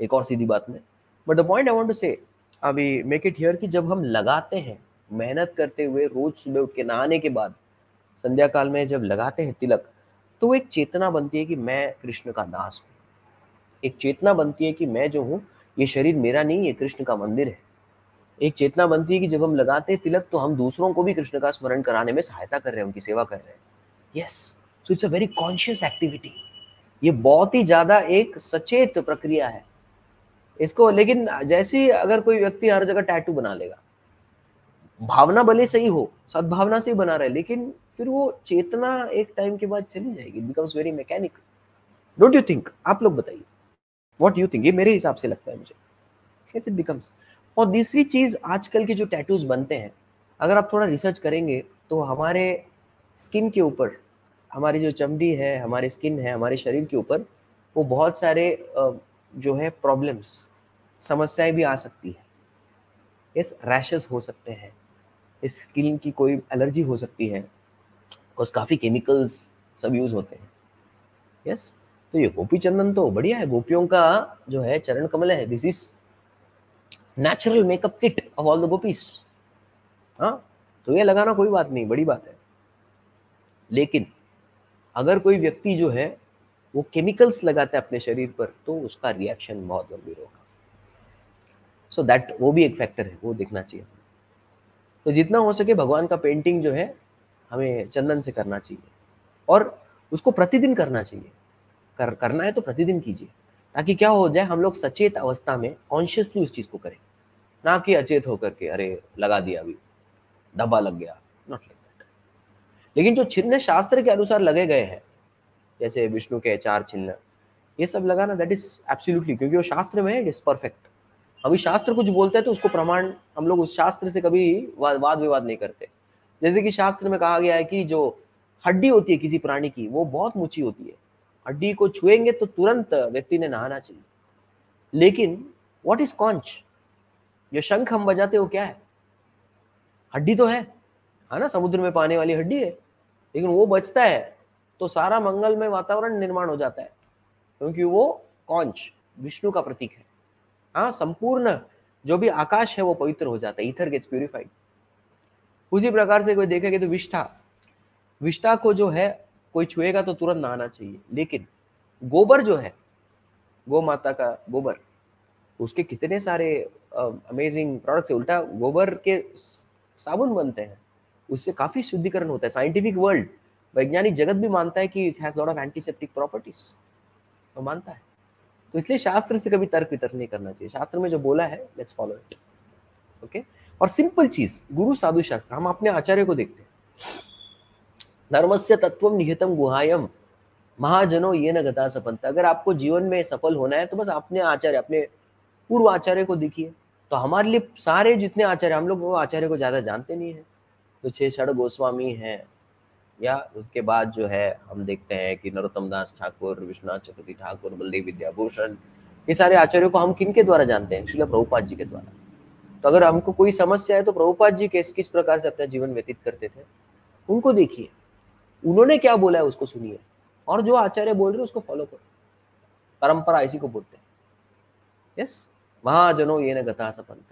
एक और सीधी बात में। But the point I to say अभी मेक इट हियर कि जब हम लगाते हैं, मेहनत करते हुए रोज सुबह उठ के, नहाने के बाद संध्या काल में जब लगाते हैं तिलक तो एक चेतना बनती है कि मैं कृष्ण का दास हूँ। एक चेतना बनती है कि मैं जो हूँ, ये शरीर मेरा नहीं, ये कृष्ण का मंदिर है। एक चेतना बनती है कि जब हम लगाते हैं तिलक तो हम दूसरों को भी कृष्ण का स्मरण कराने में सहायता कर रहे हैं, उनकी सेवा कर रहे हैं। Yes so it's a very conscious activity ये बहुत ही ज़्यादा एक सचेत प्रक्रिया है। इसको लेकिन जैसे अगर कोई व्यक्ति हर जगह टैटू बना लेगा, भावना भले सही हो सद्भावना से ही बना रहे, लेकिन फिर वो चेतना एक टाइम के बाद चली जाएगी becomes very mechanic don't you think आप लोग बताइए। वॉट यू थिंक ये मेरे हिसाब से लगता है मुझे। कैसे बिकम्स और दूसरी चीज़, आजकल के जो टैटूज बनते हैं, अगर आप थोड़ा रिसर्च करेंगे तो हमारे स्किन के ऊपर हमारी जो चमड़ी है, हमारे स्किन है, हमारे शरीर के ऊपर, वो बहुत सारे जो है प्रॉब्लम्स समस्याएँ भी आ सकती है। इस रैशेस हो सकते हैं, इस स्किन की कोई एलर्जी हो सकती है, और काफ़ी केमिकल्स सब यूज़ होते हैं। यस तो ये गोपी चंदन तो बढ़िया है, गोपियों का जो है चरण कमल है this is natural makeup kit of all the gopis हाँ? तो ये लगाना कोई बात नहीं, बड़ी बात है। लेकिन अगर कोई व्यक्ति जो है, वो केमिकल्स लगाता है अपने शरीर पर तो उसका रिएक्शन बहुत गंभीर होगा। सो दैट वो भी एक फैक्टर है, वो देखना चाहिए। तो जितना हो सके भगवान का पेंटिंग जो है, हमें चंदन से करना चाहिए। और उसको प्रतिदिन करना चाहिए। कर, करना है तो प्रतिदिन कीजिए, ताकि क्या हो जाए, हम लोग सचेत अवस्था में कॉन्शियसली उस चीज़ को करें। ना कि अचेत होकर के, अरे, लगा दिया अभी, दबा लग गया नॉट लाइक लेकिन जो चिन्ह शास्त्र के अनुसार लगे गए हैं, जैसे विष्णु के चार चिन्ह ये सब लगाना दैट इज़ एब्सोल्युटली क्योंकि वो शास्त्र में है इट इज़ परफेक्ट अभी शास्त्र कुछ बोलते हैं तो उसको प्रमाण हम लोग उस शास्त्र से कभी वाद विवाद नहीं करते। जैसे कि शास्त्र में कहा गया है कि जो हड्डी होती है किसी प्राणी की, वो बहुत ऊँची होती है। हड्डी को छुएँगे तो तुरंत व्यक्ति ने नहाना चाहिए। लेकिन वॉट इज़ कॉन्च जो शंख हम बजाते हो क्या है? हड्डी तो है। है ना? समुद्र में पाने वाली हड्डी है। लेकिन वो बचता है तो सारा मंगल में वातावरण निर्माण हो जाता है, क्योंकि वो कॉन्च विष्णु का प्रतीक है। हाँ संपूर्ण जो भी आकाश है वो पवित्र हो जाता है ईथर गेट्स प्यूरिफाइड उसी प्रकार से कोई देखेगा तो विष्ठा विष्ठा को जो है, कोई छुएगा तो तुरंत नहाना चाहिए। लेकिन गोबर जो है, गो माता का गोबर, उसके कितने सारे अमेजिंग प्रोडक्ट्स उल्टा गोबर के साबुन बनते हैं। उससे काफ़ी शुद्धिकरण होता है। साइंटिफिक वर्ल्ड वैज्ञानिक जगत भी मानता है कि it has lot of antiseptic properties तो मानता है। तो इसलिए शास्त्र से कभी तर्क वितर्क नहीं करना चाहिए। शास्त्र में जो बोला है लेट्स फॉलो इट ओके और सिंपल चीज़, गुरु साधु शास्त्र, हम अपने आचार्य को देखते हैं। धर्मस्य तत्व निहितम गुहायम महाजनो ये न गता अगर आपको जीवन में सफल होना है तो बस अपने आचार्य, अपने पूर्व आचार्य को देखिए। तो हमारे लिए सारे जितने आचार्य, हम लोग वो आचार्य को ज़्यादा जानते नहीं है। तो छह षड गोस्वामी हैं। या उसके बाद जो है, हम देखते हैं कि नरोत्तम दास ठाकुर, विश्वनाथ चक्रवर्ती ठाकुर, बल्देव विद्याभूषण, ये सारे आचार्यों को हम किन के द्वारा जानते हैं? श्रील प्रभुपाद जी के द्वारा। तो अगर हमको कोई समस्या है तो प्रभुपाद जी किस किस प्रकार से अपना जीवन व्यतीत करते थे? उनको देखिए। उन्होंने क्या बोला है उसको सुनिए। और जो आचार्य बोल रहे हैं, उसको फॉलो करो। परंपरा इसी को बोलते हैं। यस महाजनो ये न गता सपंत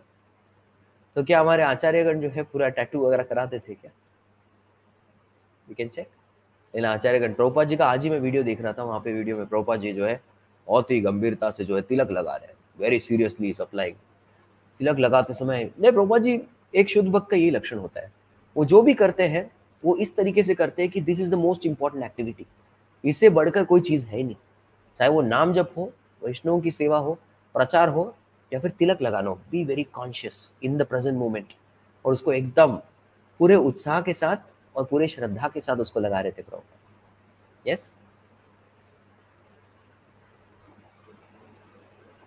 तो क्या हमारे आचार्यगण जो है पूरा टैटू वगैरह कराते थे क्या? यू कैन चेक लेकिन आचार्यगण प्रभुपा जी का आज ही मैं वीडियो देख रहा था, वहाँ पे वीडियो में प्रभुपा जी जो है बहुत ही गंभीरता से जो है तिलक लगा रहे हैं वेरी सीरियसली सप्लाइंग तिलक लगाते समय, नहीं प्रभुपा जी, एक शुद्ध भक्त का यही लक्षण होता है। वो जो भी करते हैं, वो इस तरीके से करते हैं कि this is the most important activity इससे बढ़कर कोई चीज़ है ही नहीं। चाहे वो नाम जप हो, वैष्णव की सेवा हो, प्रचार हो या फिर तिलक लगाना हो be very conscious in the present moment और उसको एकदम पूरे उत्साह के साथ और पूरे श्रद्धा के साथ उसको लगा रहे थे प्रभु। यस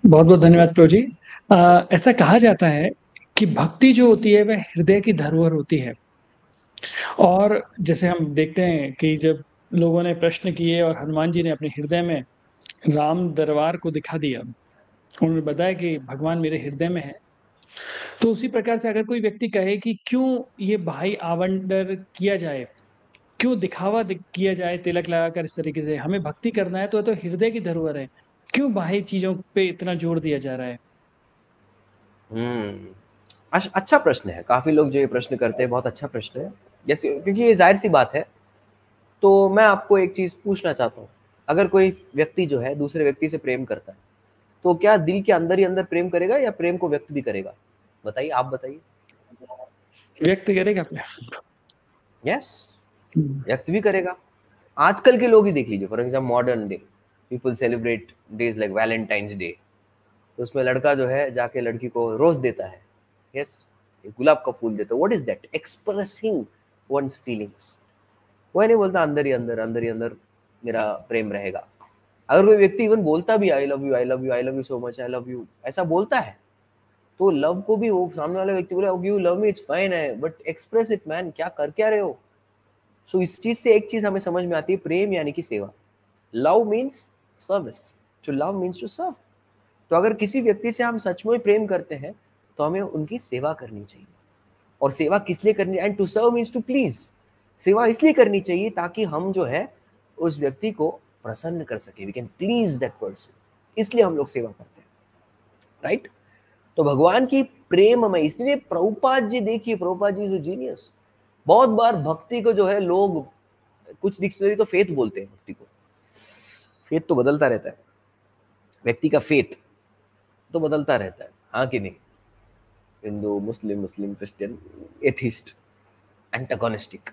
बहुत बहुत धन्यवाद प्रभु जी। आ, ऐसा कहा जाता है कि भक्ति जो होती है वह हृदय की धरोहर होती है। और जैसे हम देखते हैं कि जब लोगों ने प्रश्न किए और हनुमान जी ने अपने हृदय में राम दरबार को दिखा दिया उन्होंने बताया कि भगवान मेरे हृदय में है। तो उसी प्रकार से अगर कोई व्यक्ति कहे कि क्यों ये भाई आवंडर किया जाए, क्यों दिखावा किया जाए, तिलक लगाकर इस तरीके से, हमें भक्ति करना है तो तो हृदय की धरोहर है। क्यों बाह्य चीज़ों पे इतना ज़ोर दिया जा रहा है? हम्म अच्छा प्रश्न है। काफ़ी लोग जो ये प्रश्न करते हैं, बहुत अच्छा प्रश्न है। जैसे क्योंकि ये ज़ाहिर सी बात है तो मैं आपको एक चीज़ पूछना चाहता हूँ। अगर कोई व्यक्ति जो है, दूसरे व्यक्ति से प्रेम करता है तो क्या दिल के अंदर ही अंदर प्रेम करेगा या प्रेम को व्यक्त भी करेगा? बताइए आप बताइए। व्यक्त करेगा प्रेम? यस हम्म। व्यक्त भी करेगा। आजकल के लोग ही देख लीजिए for example modern day people celebrate days like Valentine's day तो उसमें लड़का जो है जाके लड़की को रोज देता है। Yes yes? गुलाब का फूल देता है। What is that expressing one's feelings वो नहीं बोलता अंदर ही अंदर अंदर ही अंदर मेरा प्रेम रहेगा। अगर कोई व्यक्ति इवन बोलता भी I love you I love you I love you so much I love you ऐसा बोलता है तो लव को भी वो सामने वाला व्यक्ति बोले you love me it's fine है बट एक्सप्रेस इट मैन क्या कर क्या रहे हो? सो so, इस चीज़ से एक चीज़ हमें समझ में आती है प्रेम यानी कि सेवा। Love means service to love means to serve तो अगर किसी व्यक्ति से हम सचमुच प्रेम करते हैं तो हमें उनकी सेवा करनी चाहिए। और सेवा किस लिए करनी and to serve means to please सेवा इसलिए करनी चाहिए ताकि हम जो है उस व्यक्ति को प्रसन्न कर सके we can please that person इसलिए हम लोग सेवा करते हैं राइट right? तो भगवान की प्रेम में, इसलिए प्रभुपाद जी देखिए, प्रभुपाद जी इज़ जीनियस बहुत बार भक्ति को जो है लोग, कुछ डिक्शनरी तो फेथ बोलते हैं भक्ति को। फेथ तो बदलता रहता है। व्यक्ति का फेथ तो बदलता रहता है हाँ कि नहीं? Hindu, Muslim Muslim, Christian atheist antagonistic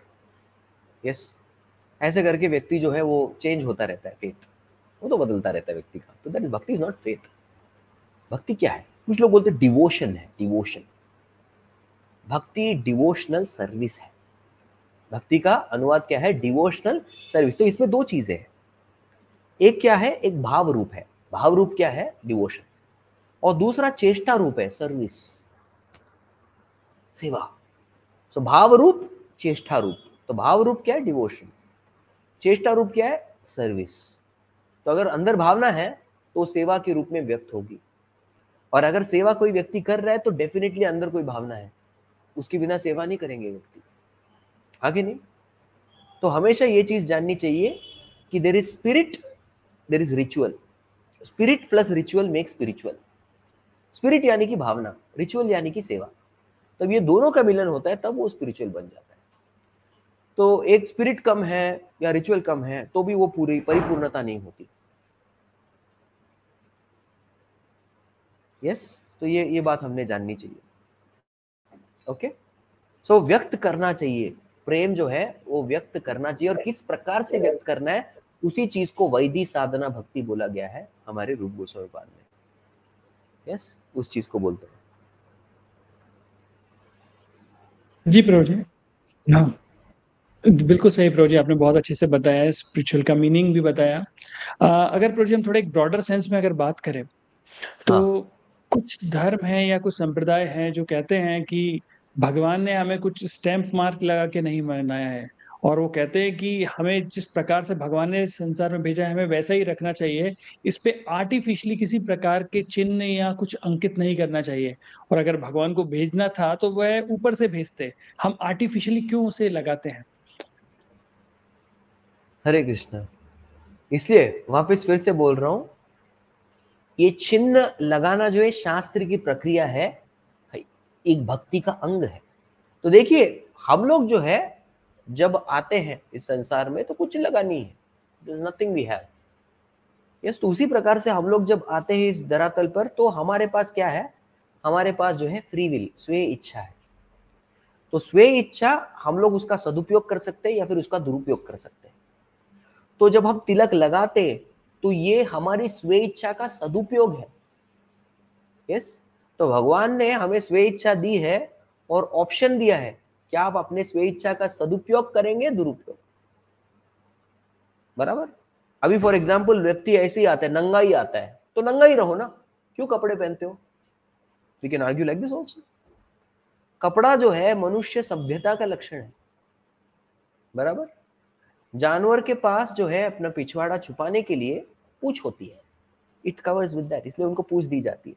yes ऐसे करके व्यक्ति जो है वो चेंज होता रहता है फेथ वो तो बदलता रहता है व्यक्ति का. तो that is bhakti is not faith भक्ति क्या है? कुछ लोग बोलते डिवोशन है डिवोशन भक्ति डिवोशनल सर्विस है. भक्ति का अनुवाद क्या है? डिवोशनल सर्विस तो इसमें दो चीज़ें हैं. एक क्या है? एक भाव रूप है. भाव रूप क्या है? डिवोशन और दूसरा चेष्टा रूप है सर्विस सेवा. सो so, भाव रूप चेष्टा रूप. तो भाव रूप क्या है? डिवोशन चेष्टा रूप क्या है? सर्विस तो अगर अंदर भावना है तो सेवा के रूप में व्यक्त होगी। और अगर सेवा कोई व्यक्ति कर रहा है तो डेफिनेटली अंदर कोई भावना है। उसके बिना सेवा नहीं करेंगे व्यक्ति। आगे नहीं? तो हमेशा ये चीज़ जाननी चाहिए कि there is spirit there is ritual spirit plus ritual make spiritual spirit यानी कि भावना रिचुअल यानी कि सेवा। तब ये दोनों का मिलन होता है, तब वो स्पिरिचुअल बन जाता है। तो एक स्पिरिट कम है या रिचुअल कम है तो भी वो पूरी परिपूर्णता नहीं होती। यस तो ये ये बात हमने जाननी चाहिए। ओके सो व्यक्त करना चाहिए। प्रेम जो है, वो व्यक्त करना चाहिए। और किस प्रकार से व्यक्त करना है, उसी चीज़ को वैदी साधना भक्ति बोला गया है हमारे रूप गोस्वामी पाद में। यस उस चीज़ को बोलते हैं। जी प्रभु जी। हाँ। बिल्कुल सही प्रभु जी आपने बहुत अच्छे से बताया स्पिरिचुअल का मीनिंग भी बताया। आ, अगर प्रभु जी हम थोड़े एक ब्रॉडर सेंस में अगर बात करें तो हाँ. कुछ धर्म है या कुछ संप्रदाय हैं जो कहते हैं कि भगवान ने हमें कुछ स्टैंप मार्क लगा के नहीं मनाया है और वो कहते हैं कि हमें जिस प्रकार से भगवान ने संसार में भेजा है हमें वैसा ही रखना चाहिए। इस पे आर्टिफिशियली किसी प्रकार के चिन्ह या कुछ अंकित नहीं करना चाहिए। और अगर भगवान को भेजना था तो वह ऊपर से भेजते। हम आर्टिफिशियली क्यों उसे लगाते हैं? हरे कृष्णा। इसलिए वापस फिर से बोल रहा हूँ, ये चिन्ह लगाना जो है शास्त्र की प्रक्रिया है एक भक्ति का अंग है। तो देखिए, हम लोग जो है, जब आते हैं इस संसार में तो कुछ लगा नहीं है। नथिंग वी हैव यस तो उसी प्रकार से हम लोग जब आते हैं इस धरातल पर तो हमारे पास क्या है? हमारे पास जो है फ्री विल स्वे इच्छा है। तो स्वे इच्छा हम लोग उसका सदुपयोग कर सकते हैं या फिर उसका दुरुपयोग कर सकते हैं। तो जब हम तिलक लगाते तो ये हमारी स्वे इच्छा का सदुपयोग है। यस तो भगवान ने हमें स्वे इच्छा दी है और ऑप्शन दिया है क्या आप अपने स्वे इच्छा का सदुपयोग करेंगे, दुरुपयोग। बराबर? अभी फॉर एग्ज़ाम्पल व्यक्ति ऐसे ही आता है, नंगा ही आता है। तो नंगा ही रहो ना। क्यों कपड़े पहनते हो? We can argue like this also कपड़ा जो है, मनुष्य सभ्यता का लक्षण है। बराबर? जानवर के पास जो है अपना पिछवाड़ा छुपाने के लिए पूछ होती है। इट कवर्स विद दैट इसलिए उनको पूछ दी जाती है।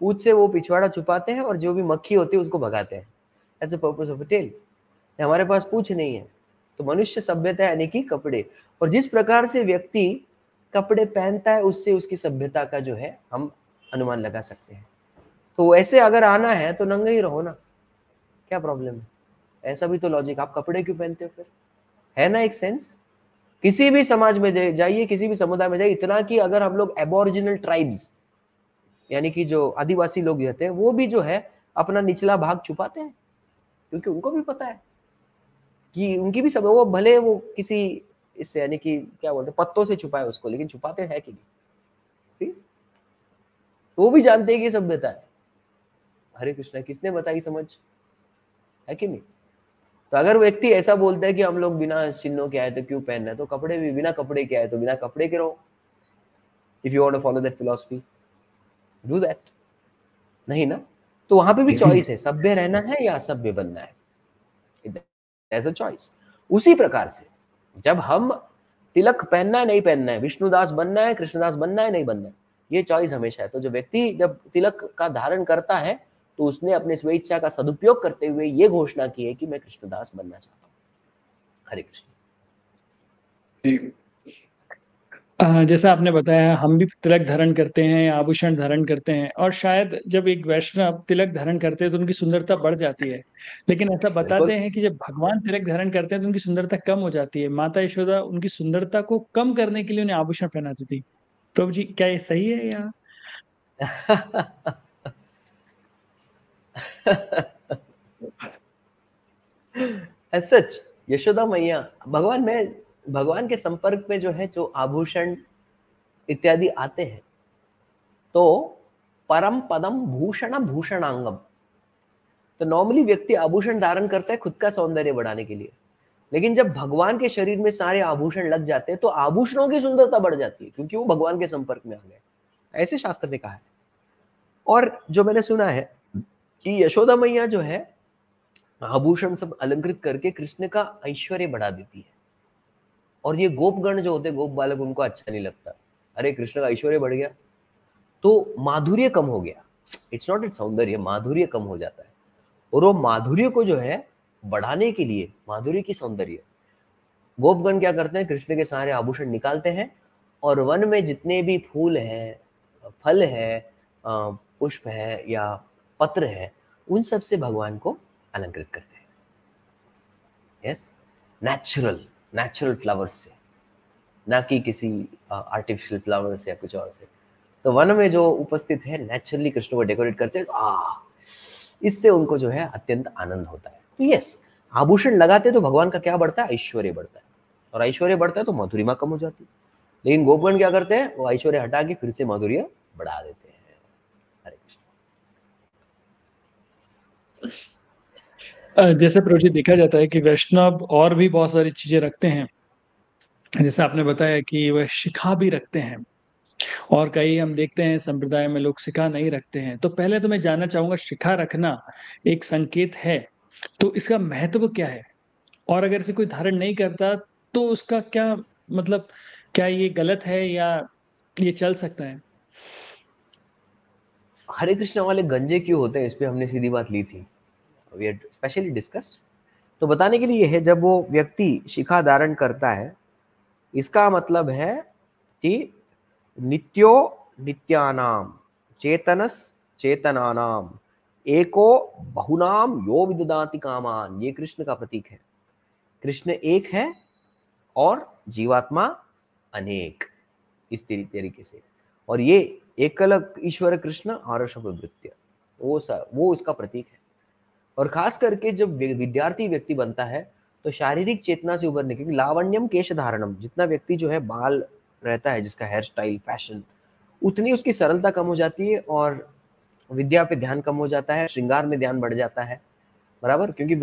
पूछ से वो पिछवाड़ा छुपाते हैं और जो भी मक्खी होती है उसको भगाते हैं। As a purpose of tail हमारे पास पूछ नहीं है। तो मनुष्य सभ्यता यानी कि कपड़े। और जिस प्रकार से व्यक्ति कपड़े पहनता है, उससे उसकी सभ्यता का जो है हम अनुमान लगा सकते हैं। तो ऐसे अगर आना है तो नंगे ही रहो ना। क्या प्रॉब्लम है? ऐसा भी तो लॉजिक आप कपड़े क्यों पहनते हो फिर? है ना एक सेंस किसी भी समाज में जाइए किसी भी समुदाय में जाइए, इतना कि अगर हम लोग एबोरिजिनल ट्राइब्स यानी कि जो आदिवासी लोग रहते हैं, वो भी जो है अपना निचला भाग छुपाते हैं। क्योंकि उनको भी पता है कि उनकी भी सब, वो भले वो किसी इससे, यानी कि क्या बोलते पत्तों से छुपाए उसको, लेकिन छुपाते हैं कि नहीं? वो भी जानते हैं कि सभ्यता है हरे कृष्णा, किसने बताई समझ? है कि नहीं? तो अगर व्यक्ति ऐसा बोलता है कि हम लोग बिना चिन्हों के आए तो क्यों पहनना है? तो कपड़े भी बिना कपड़े के आए तो बिना कपड़े के रहो। If you want to follow that philosophy do that नहीं ना? तो वहाँ पे भी चॉइस है सभ्य रहना है या असभ्य बनना है। एज अ चॉइस उसी प्रकार से जब हम तिलक पहनना है नहीं पहनना है विष्णुदास बनना है कृष्णदास बनना है नहीं बनना है ये चॉइस हमेशा है। तो जो व्यक्ति जब तिलक का धारण करता है तो उसने अपने स्वेच्छा का सदुपयोग करते हुए ये घोषणा की है कि मैं कृष्णदास बनना चाहता हूँ। हरे कृष्ण। जैसा आपने बताया हम भी तिलक धारण करते हैं आभूषण धारण करते हैं और शायद जब एक वैष्णव तिलक धारण करते हैं तो उनकी सुंदरता बढ़ जाती है। लेकिन ऐसा बताते हैं कि जब भगवान तिलक धारण करते हैं तो उनकी सुंदरता कम हो जाती है। माता यशोदा उनकी सुंदरता को कम करने के लिए उन्हें आभूषण पहनाती थी। प्रभु जी क्या ये सही है या? सच यशोदा मैया भगवान में, भगवान के संपर्क में जो है, जो आभूषण इत्यादि आते हैं तो परम पदम भूषण भूषणांगम। तो नॉर्मली व्यक्ति आभूषण धारण करता है खुद का सौंदर्य बढ़ाने के लिए। लेकिन जब भगवान के शरीर में सारे आभूषण लग जाते हैं तो आभूषणों की सुंदरता बढ़ जाती है, क्योंकि वो भगवान के संपर्क में आ गए। ऐसे शास्त्र ने कहा है। और जो मैंने सुना है कि यशोदा मैया जो है आभूषण सब अलंकृत करके कृष्ण का ऐश्वर्य बढ़ा देती है। और ये गोपगण जो होते गोप बालक, उनको अच्छा नहीं लगता। अरे, कृष्ण का ऐश्वर्य बढ़ गया। तो माधुर्य कम हो गया। इट्स नॉट इट सौंदर्य, माधुर्य कम हो जाता है। और वो माधुर्य को जो है, बढ़ाने के लिए, माधुर्य की सौंदर्य। गोपगण क्या करते हैं, कृष्ण के सारे आभूषण निकालते हैं और वन में जितने भी फूल हैं, फल है पुष्प है या पत्र है, उन सबसे भगवान को अलंकृत करते हैं। यस नेचुरल नेचुरल फ्लावर्स से। ना कि किसी आर्टिफिशियल फ्लावर से या कुछ और से। तो वन में जो उपस्थित है नेचुरली कृष्ण को डेकोरेट करते हैं आ इससे उनको जो है अत्यंत आनंद होता है। तो यस आभूषण लगाते तो भगवान का क्या बढ़ता है? ऐश्वर्य बढ़ता है। और ऐश्वर्य बढ़ता है तो मधुरिमा कम हो जाती है। लेकिन गोपगण क्या करते हैं? वो ऐश्वर्य हटा के फिर से माधुर्य बढ़ा देते हैं। हरे कृष्ण। जैसे प्रभु जी देखा जाता है कि वैष्णव और भी बहुत सारी चीज़ें रखते हैं। जैसे आपने बताया कि वह शिखा भी रखते हैं और कई हम देखते हैं संप्रदाय में लोग शिखा नहीं रखते हैं। तो पहले तो मैं जानना चाहूँगा, शिखा रखना एक संकेत है तो इसका महत्व क्या है? और अगर इसे कोई धारण नहीं करता तो उसका क्या मतलब क्या ये गलत है या ये चल सकता है? हरे कृष्ण वाले गंजे क्यों होते हैं? इस पे हमने सीधी बात ली थी। वी हैड स्पेशली डिस्कस्ड तो बताने के लिए है जब वो व्यक्ति शिखा धारण करता है इसका मतलब है कि नित्यो नित्यानाम चेतनस चेतनानाम एको बहुनाम यो विददाति कामान ये कृष्ण का प्रतीक है। कृष्ण एक है और जीवात्मा अनेक इस तरीके से। और ये एकल ईश्वर कृष्ण वृत्य वो सा, वो इसका प्रतीक है। और खास करके जब विद्यार्थी व्यक्ति बनता है तो शारीरिक चेतना से उभरने के लावण्यम केश धारणम, जितना व्यक्ति जो है बाल रहता है, जिसका हेयर स्टाइल फ़ैशन उतनी उसकी सरलता कम हो जाती है और विद्या पे ध्यान कम हो जाता है, श्रृंगार में ध्यान बढ़ जाता है, बराबर? क्योंकि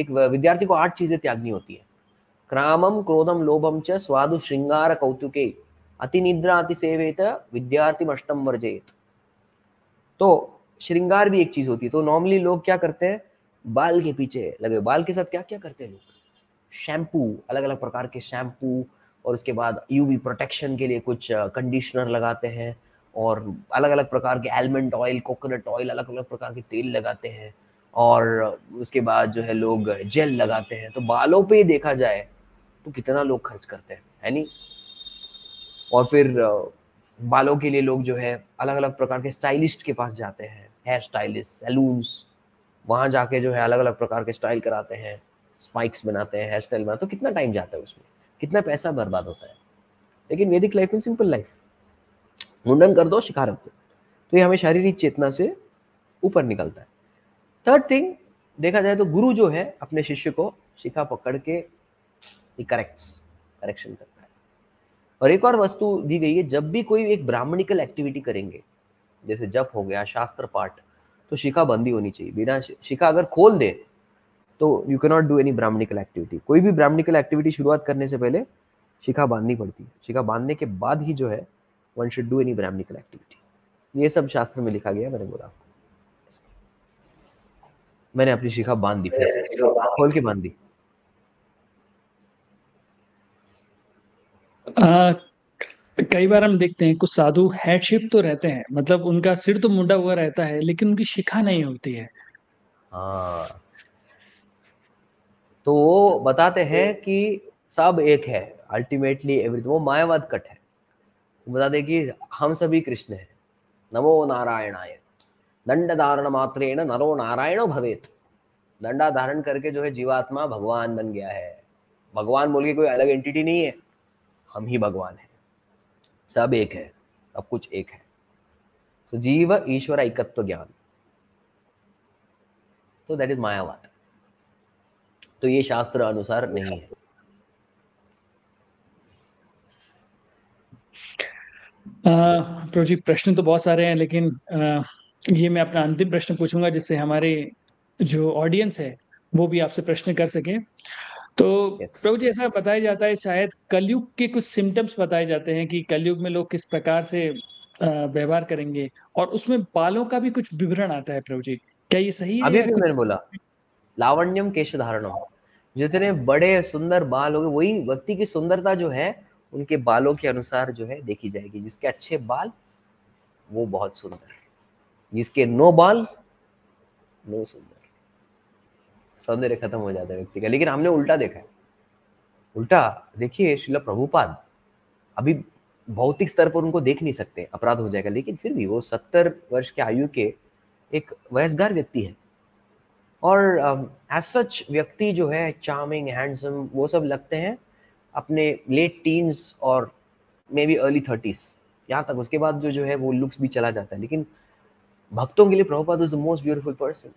एक विद्यार्थी को आठ चीज़ें त्यागनी होती है। क्रामम, क्रोधम, लोभम च, स्वादु, श्रृंगार, कौतुके, अति निद्रा, अति सेवेत, विद्यार्थी अष्टम वर्जेत। तो श्रृंगार भी एक चीज़ होती है। तो नॉर्मली लोग क्या करते हैं? बाल के पीछे लगे बाल के साथ क्या क्या करते हैं लोग? शैम्पू अलग अलग प्रकार के शैम्पू और उसके बाद यूवी प्रोटेक्शन के लिए कुछ कंडीशनर लगाते हैं और अलग अलग प्रकार के एलमेंट ऑयल कोकोनट ऑयल अलग अलग प्रकार के तेल लगाते हैं और उसके बाद जो है लोग जेल लगाते हैं। तो बालों पे देखा जाए तो कितना लोग खर्च करते हैं, है नहीं? और फिर बालों के लिए लोग जो है अलग अलग प्रकार के स्टाइलिस्ट के पास जाते हैं। हेयर स्टाइलिस्ट सैलून्स वहाँ जाके जो है अलग अलग प्रकार के स्टाइल कराते हैं स्पाइक्स बनाते हैं हेयर स्टाइल बनाते तो कितना टाइम जाता है उसमें? कितना पैसा बर्बाद होता है? लेकिन वैदिक लाइफ में सिंपल लाइफ मुंडन कर दो शिखा रख दो। तो ये हमें शारीरिक चेतना से ऊपर निकलता है। थर्ड थिंग देखा जाए तो गुरु जो है, अपने शिष्य को शिखा पकड़ के करेक्ट करेक्शन करता है। और एक और वस्तु दी गई है, जब भी कोई एक ब्राह्मणिकल एक्टिविटी करेंगे, जैसे जप हो गया, शास्त्र पाठ तो शिखा बंदी होनी चाहिए। बिना शिखा अगर खोल दे तो you cannot do any brahmanical activity कोई भी ब्राह्मणिकल एक्टिविटी शुरुआत करने से पहले शिखा बांधनी पड़ती है। शिखा बांधने के बाद ही जो है one should do any brahmanical activity ये सब शास्त्र में लिखा गया मैंने बोला आपको मैंने अपनी शिखा बाँध दी फिर खोल के बाँध दी। कई बार हम देखते हैं, कुछ साधु हेडशिप तो रहते हैं मतलब उनका सिर तो मुंडा हुआ रहता है, लेकिन उनकी शिखा नहीं होती है। हाँ। तो वो बताते हैं कि सब एक है अल्टीमेटली एवरीथिंग वो मायावाद कट है बताते कि हम सभी कृष्ण हैं, नमो नारायणाय दंड धारण मात्रेण नरो नारायण भवेत। दंडा धारण करके जो है जीवात्मा भगवान बन गया है। भगवान बोल के कोई अलग एंटिटी नहीं है, हम ही भगवान है। सब एक है अब कुछ एक है। सो जीव ईश्वर एकत्व ज्ञान। तो दैट इज़ मायावाद। तो ये शास्त्र अनुसार नहीं है। प्रोजी प्रश्न तो बहुत सारे हैं लेकिन आ, ये मैं अपना अंतिम प्रश्न पूछूँगा जिससे हमारे जो ऑडियंस है वो भी आपसे प्रश्न कर सके। तो yes. प्रभु जी ऐसा बताया जाता है शायद कलयुग के कुछ सिम्टम्स बताए जाते हैं कि कलयुग में लोग किस प्रकार से व्यवहार करेंगे और उसमें बालों का भी कुछ विवरण आता है प्रभु जी। क्या ये सही है अभी भी मैंने बोला लावण्यम केश धारणम। जितने बड़े सुंदर बाल हो वही व्यक्ति की सुंदरता जो है उनके बालों के अनुसार जो है देखी जाएगी। जिसके अच्छे बाल वो बहुत सुंदर जिसके नो बाल नो सुंदर। सौंदर्य खत्म हो जाता है व्यक्ति का। लेकिन हमने उल्टा देखा है। उल्टा, देखिए, शिला प्रभुपाद, अभी भौतिक स्तर पर उनको देख नहीं सकते, अपराध हो जाएगा। लेकिन फिर भी वो सत्तर वर्ष के आयु के एक वयस्गार व्यक्ति है। और एज सच व्यक्ति जो है चार्मिंग हैंडसम वो सब लगते हैं अपने लेट टीन्स और मे बी अर्ली थर्टीज यहाँ तक, उसके बाद जो जो है, वो लुक्स भी चला जाता है। लेकिन भक्तों के लिए Prabhupada is the most beautiful person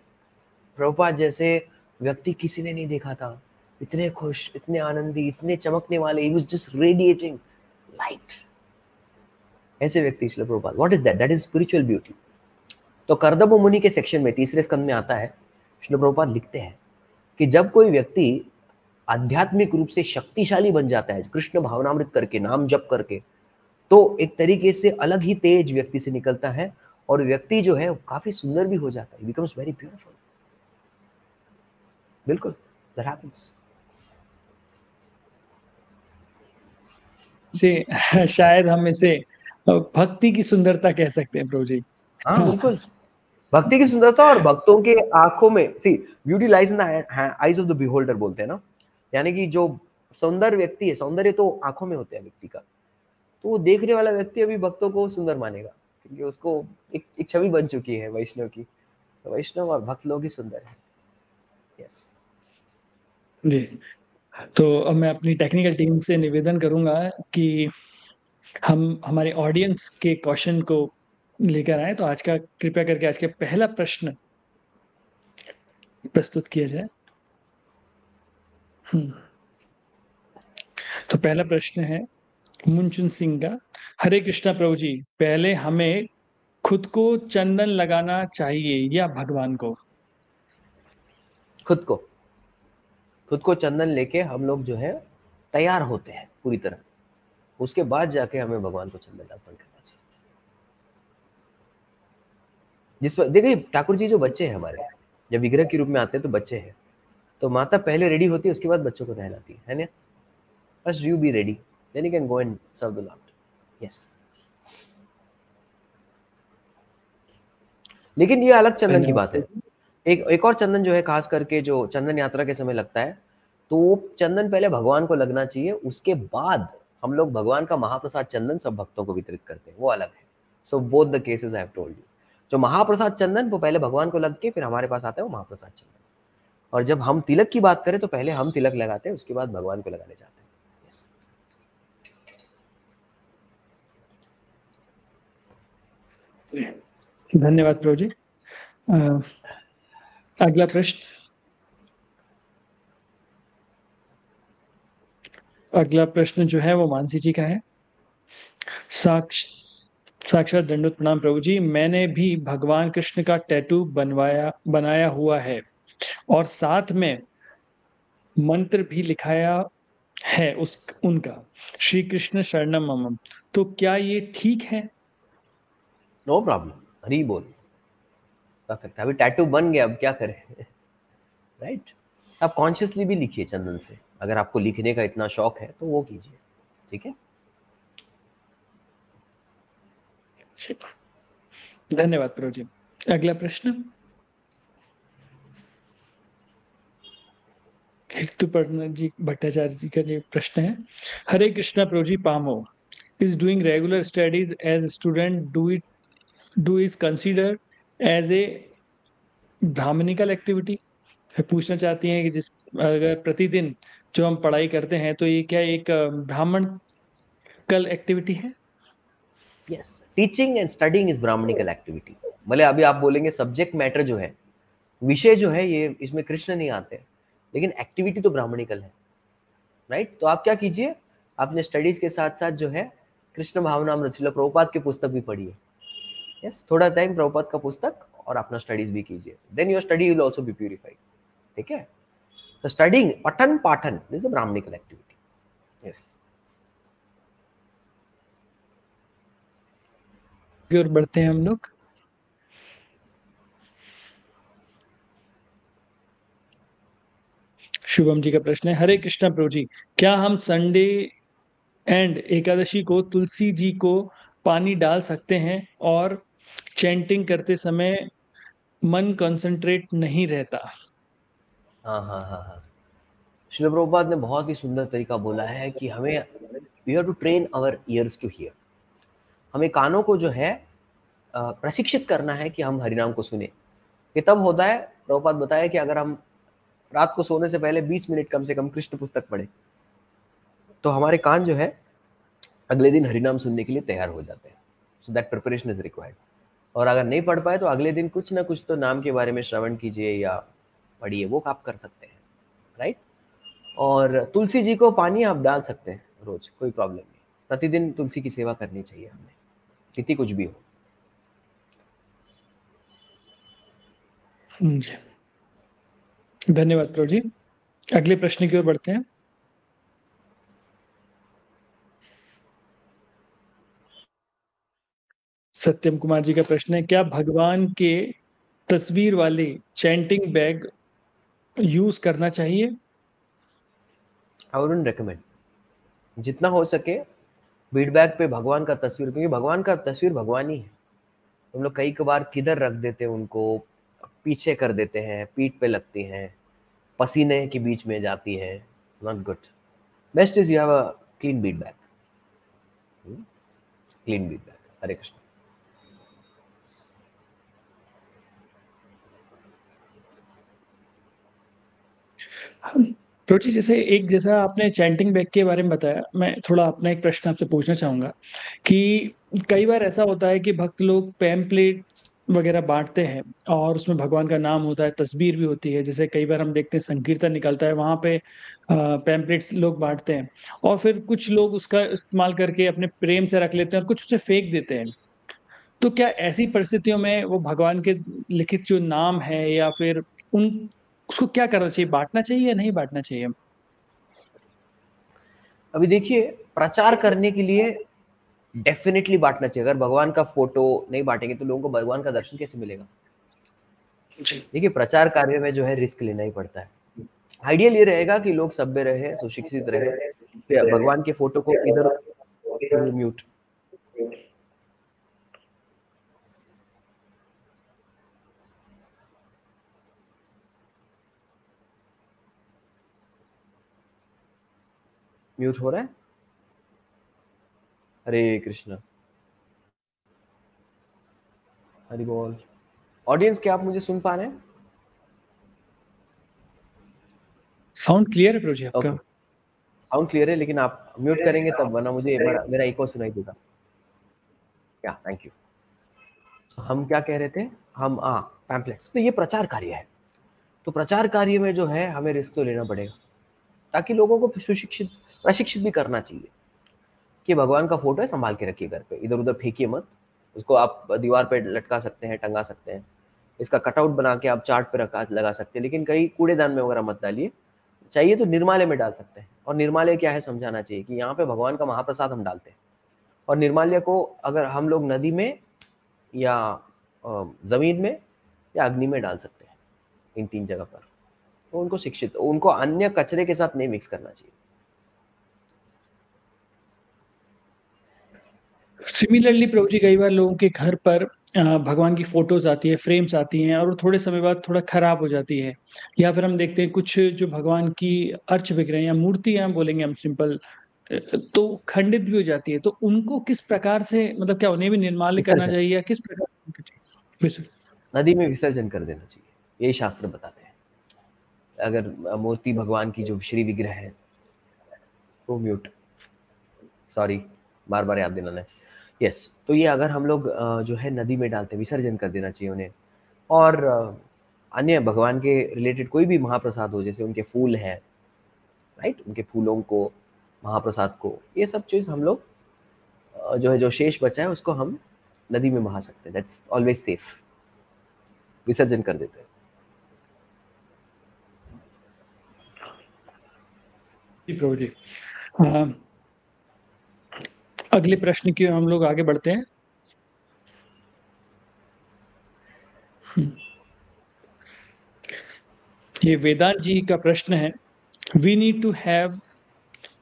Prabhupada जैसे व्यक्ति किसी ने नहीं देखा था। इतने खुश, इतने आनंदी, इतने चमकने वाले। He was just radiating light ऐसे व्यक्ति इसलिए Prabhupada what is that that is spiritual beauty तो करदम मुनि के सेक्शन में, तीसरे स्कंद में आता है। श्री प्रभुपाद लिखते हैं कि जब कोई व्यक्ति आध्यात्मिक रूप से शक्तिशाली बन जाता है, कृष्ण भावनामृत करके, नाम जप करके तो एक तरीके से अलग ही तेज व्यक्ति से निकलता है और व्यक्ति जो है काफ़ी सुंदर भी हो जाता है। बिकम्स वेरी ब्यूटीफुल बिल्कुल दैट हैपेंस से शायद हम इसे भक्ति की सुंदरता कह सकते हैं प्रभु जी। हाँ बिल्कुल। भक्ति की सुंदरता और भक्तों के आँखों में see beauty lies in eyes of the beholder बोलते हैं ना। यानी कि जो सौंदर्य व्यक्ति है सौंदर्य तो आँखों में होते हैं व्यक्ति का। तो वो देखने वाला व्यक्ति अभी भक्तों को सुंदर मानेगा क्योंकि उसको एक, एक छवि बन चुकी है वैष्णव की। तो वैष्णव और भक्त लोग ही सुंदर है। यस जी। तो अब मैं अपनी टेक्निकल टीम से निवेदन करूँगा कि हम, हमारे ऑडियंस के क्वेश्चन को लेकर आए। तो आज का, कृपया करके आज के पहला प्रश्न प्रस्तुत किया जाए। हम्म। तो पहला प्रश्न है मुंचुन सिंह का, हरे कृष्णा प्रभु जी, पहले हमें खुद को चंदन लगाना चाहिए या भगवान को? खुद को। खुद को चंदन लेके हम लोग जो है तैयार होते हैं पूरी तरह। उसके बाद जाके हमें भगवान को चंदन अर्पण करना चाहिए। जिस पर देखिए ठाकुर जी जो बच्चे हैं हमारे जब विग्रह के रूप में आते हैं तो बच्चे हैं। तो माता पहले रेडी होती है उसके बाद बच्चों को नहलाती है है ना? First you be ready then you can go and serve the Lord yes लेकिन ये अलग चंदन की बात है। एक एक और चंदन जो है, खास करके जो चंदन यात्रा के समय लगता है तो वो चंदन पहले भगवान को लगना चाहिए, उसके बाद हम लोग भगवान का महाप्रसाद चंदन सब भक्तों को वितरित करते हैं, वो अलग है। So both the cases I have told you जो महाप्रसाद चंदन, वो पहले भगवान को लग के फिर हमारे पास आता है वो महाप्रसाद चंदन। और जब हम तिलक की बात करें तो पहले हम तिलक लगाते हैं, उसके बाद भगवान को लगाने जाते हैं। Yes. धन्यवाद प्रभु जी। अगला प्रश्न अगला प्रश्न जो है वो मानसी जी का है साक्ष साक्षात दंडोत प्रणाम प्रभु जी मैंने भी भगवान कृष्ण का टैटू बनवाया, बनाया हुआ है. और साथ में मंत्र भी लिखाया है उस, उनका। श्री कृष्ण शरणम तो क्या ये ठीक है? नो प्रॉब्लम हरी बोल। परफेक्ट अभी टैटू बन गया, अब क्या करें? Right right? आप कॉन्शियसली भी लिखिए चंदन से। अगर आपको लिखने का इतना शौक है तो वो कीजिए। ठीक है? धन्यवाद प्रभु जी। अगला प्रश्न। जी, भट्टाचार्य जी का जो प्रश्न है। Hare Krishna Prabhu ji, Pamo is doing regular studies as student do it do is consider as a brahmanical activity पूछना चाहती हैं कि जिस, अगर प्रतिदिन जो हम पढ़ाई करते हैं तो ये क्या एक ब्राह्मण कल एक्टिविटी है? Yes teaching and studying is brahmanical activity भले अभी आप बोलेंगे सब्जेक्ट मैटर जो है, विषय जो है, ये इसमें कृष्ण नहीं आते, लेकिन एक्टिविटी तो ब्राह्मणिकल है राइट right? तो आप क्या कीजिए, आपने स्टडीज़ के साथ साथ जो है, कृष्ण भावना प्रभुपाद की पुस्तक भी पढ़िए यस yes, थोड़ा टाइम प्रभुपाद का पुस्तक और अपना स्टडीज़ भी कीजिए। Then your study will also be purified ठीक है? तो स्टडिंग पठन पाठन is a brahmanical activity yes और बढ़ते हैं हम लोग। शुभम जी का प्रश्न है हरे कृष्णा प्रभु जी क्या हम संडे एंड एकादशी को तुलसी जी को पानी डाल सकते हैं और चैंटिंग करते समय मन कंसंट्रेट नहीं रहता। हाँ हाँ हाँ हाँ। प्रभुपाद ने बहुत ही सुंदर तरीका बोला है कि हमें we have to train our ears to hear हमें कानों को जो है प्रशिक्षित करना है कि हम हरिनाम को सुने। ये तब होता है, प्रभुपाद बताया कि अगर हम रात को सोने से पहले 20 मिनट कम से कम कृष्ण पुस्तक पढ़े तो हमारे कान जो है अगले दिन हरिनाम सुनने के लिए तैयार हो जाते हैं। So that preparation is required और अगर नहीं पढ़ पाए तो अगले दिन कुछ ना कुछ तो नाम के बारे में श्रवण कीजिए या पढ़िए, वो आप कर सकते हैं राइट और तुलसी जी को पानी आप डाल सकते हैं रोज, कोई प्रॉब्लम नहीं। प्रतिदिन तुलसी की सेवा करनी चाहिए हमें कितनी कुछ भी हो। धन्यवाद प्रभु जी। अगले प्रश्न की ओर बढ़ते हैं। सत्यम कुमार जी का प्रश्न है, क्या भगवान के तस्वीर वाले चैंटिंग बैग यूज़ करना चाहिए? आई रेकमेंड जितना हो सके बैग पे भगवान का तस्वीर, क्योंकि भगवान का तस्वीर भगवान ही है। हम लोग कई बार किधर रख देते हैं उनको, पीछे कर देते हैं, पीठ पे लगती हैं, पसीने के बीच में जाती है। Not good best is you have a clean bead bag clean bead bag Hare Krishna. तो जैसे एक जैसा आपने चैंटिंग बैग के बारे में बताया, मैं थोड़ा अपना एक प्रश्न आपसे पूछना चाहूँगा कि कई बार ऐसा होता है कि भक्त लोग पैम्पलेट्स वगैरह बाँटते हैं और उसमें भगवान का नाम होता है, तस्वीर भी होती है। जैसे कई बार हम देखते हैं संकीर्तन निकलता है, वहाँ पे पैम्पलेट्स लोग बांटते हैं और फिर कुछ लोग उसका इस्तेमाल करके अपने प्रेम से रख लेते हैं और कुछ उसे फेंक देते हैं। तो क्या ऐसी परिस्थितियों में वो भगवान के लिखित जो नाम है या फिर उन उसको क्या करना चाहिए? बाँटना चाहिए या नहीं बाँटना चाहिए? अभी देखिए, प्रचार करने के लिए डेफ़िनेटली बाँटना चाहिए। अगर भगवान का फ़ोटो नहीं बाँटेंगे तो लोगों को भगवान का दर्शन कैसे मिलेगा? देखिए, प्रचार कार्य में जो है रिस्क लेना ही पड़ता है। आइडियल ये रहेगा कि लोग सभ्य रहे सुशिक्षित रहे भगवान के फ़ोटो को इधर म्यूट म्यूट हो रहा है? हरे कृष्ण। हरि बोल। ऑडियंस क्या आप मुझे सुन पा रहे हैं? साउंड क्लियर है प्रभु जी आपका साउंड क्लियर है लेकिन आप म्यूट करेंगे तब वरना मुझे मेरा, इको सुनाई देगा। क्या थैंक यू हम क्या कह रहे थे? हम आ पैम्पलेट्स तो ये प्रचार कार्य है। तो प्रचार कार्य में जो है हमें रिस्क तो लेना पड़ेगा ताकि लोगों को सुशिक्षित प्रशिक्षित भी करना चाहिए कि भगवान का फ़ोटो है, संभाल के रखिए घर पे। इधर उधर फेंकिए मत। उसको आप दीवार पे लटका सकते हैं, टंगा सकते हैं। इसका कटआउट बना के आप चार्ट पे रखा, लगा सकते हैं। लेकिन कहीं कूड़ेदान में वगैरह मत डालिए। चाहिए तो निर्मालय में डाल सकते हैं। और निर्मालय क्या है समझाना चाहिए कि यहाँ पे भगवान का महाप्रसाद हम डालते हैं। और निर्माल्य को अगर हम लोग नदी में या ज़मीन में या अग्नि में डाल सकते हैं, इन तीन जगह पर तो उनको शिक्षित, उनको अन्य कचरे के साथ नहीं मिक्स करना चाहिए। सिमिलरली प्रभु जी कई बार लोगों के घर पर भगवान की फ़ोटोज़ आती है, फ्रेम्स आती हैं और थोड़े समय बाद थोड़ा खराब हो जाती है। या फिर हम देखते हैं कुछ जो भगवान की अर्च विग्रह या मूर्तियाँ बोलेंगे हम सिंपल तो खंडित भी हो जाती है। तो उनको किस प्रकार से मतलब क्या उन्हें भी निर्माल्य करना चाहिए या किस प्रकार नदी में विसर्जन कर देना चाहिए, यही शास्त्र बताते हैं। अगर मूर्ति भगवान की जो श्री विग्रह है, वो म्यूट सॉरी बार-बार याद दिलाना है। यस तो ये अगर हम लोग जो है नदी में डालते विसर्जन कर देना चाहिए उन्हें। और अन्य भगवान के रिलेटेड कोई भी महाप्रसाद हो जैसे उनके फूल हैं राइट उनके फूलों को महाप्रसाद को ये सब चीज़ हम लोग जो है जो शेष बचा है उसको हम नदी में बहा सकते हैं। दैट्स ऑलवेज सेफ़ विसर्जन कर देते हैं। जी प्रभु जी। अगले प्रश्न की हम लोग आगे बढ़ते हैं। हम्म। ये वेदांत जी का प्रश्न है we need to have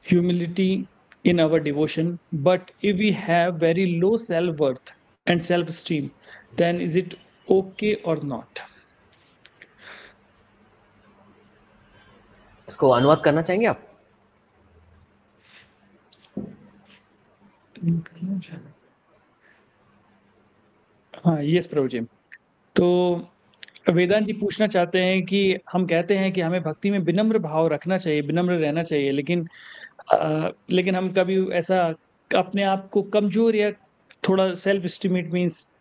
humility in our devotion but if we have very low self worth and self esteem then is it okay or not इसको अनुवाद करना चाहेंगे आप? हाँ यस प्रभु जी। तो वेदांत जी पूछना चाहते हैं कि हम कहते हैं कि हमें भक्ति में विनम्र भाव रखना चाहिए विनम्र रहना चाहिए लेकिन आ, लेकिन हम कभी ऐसा अपने आप को कमज़ोर या थोड़ा सेल्फ एस्टिमेट मीन्स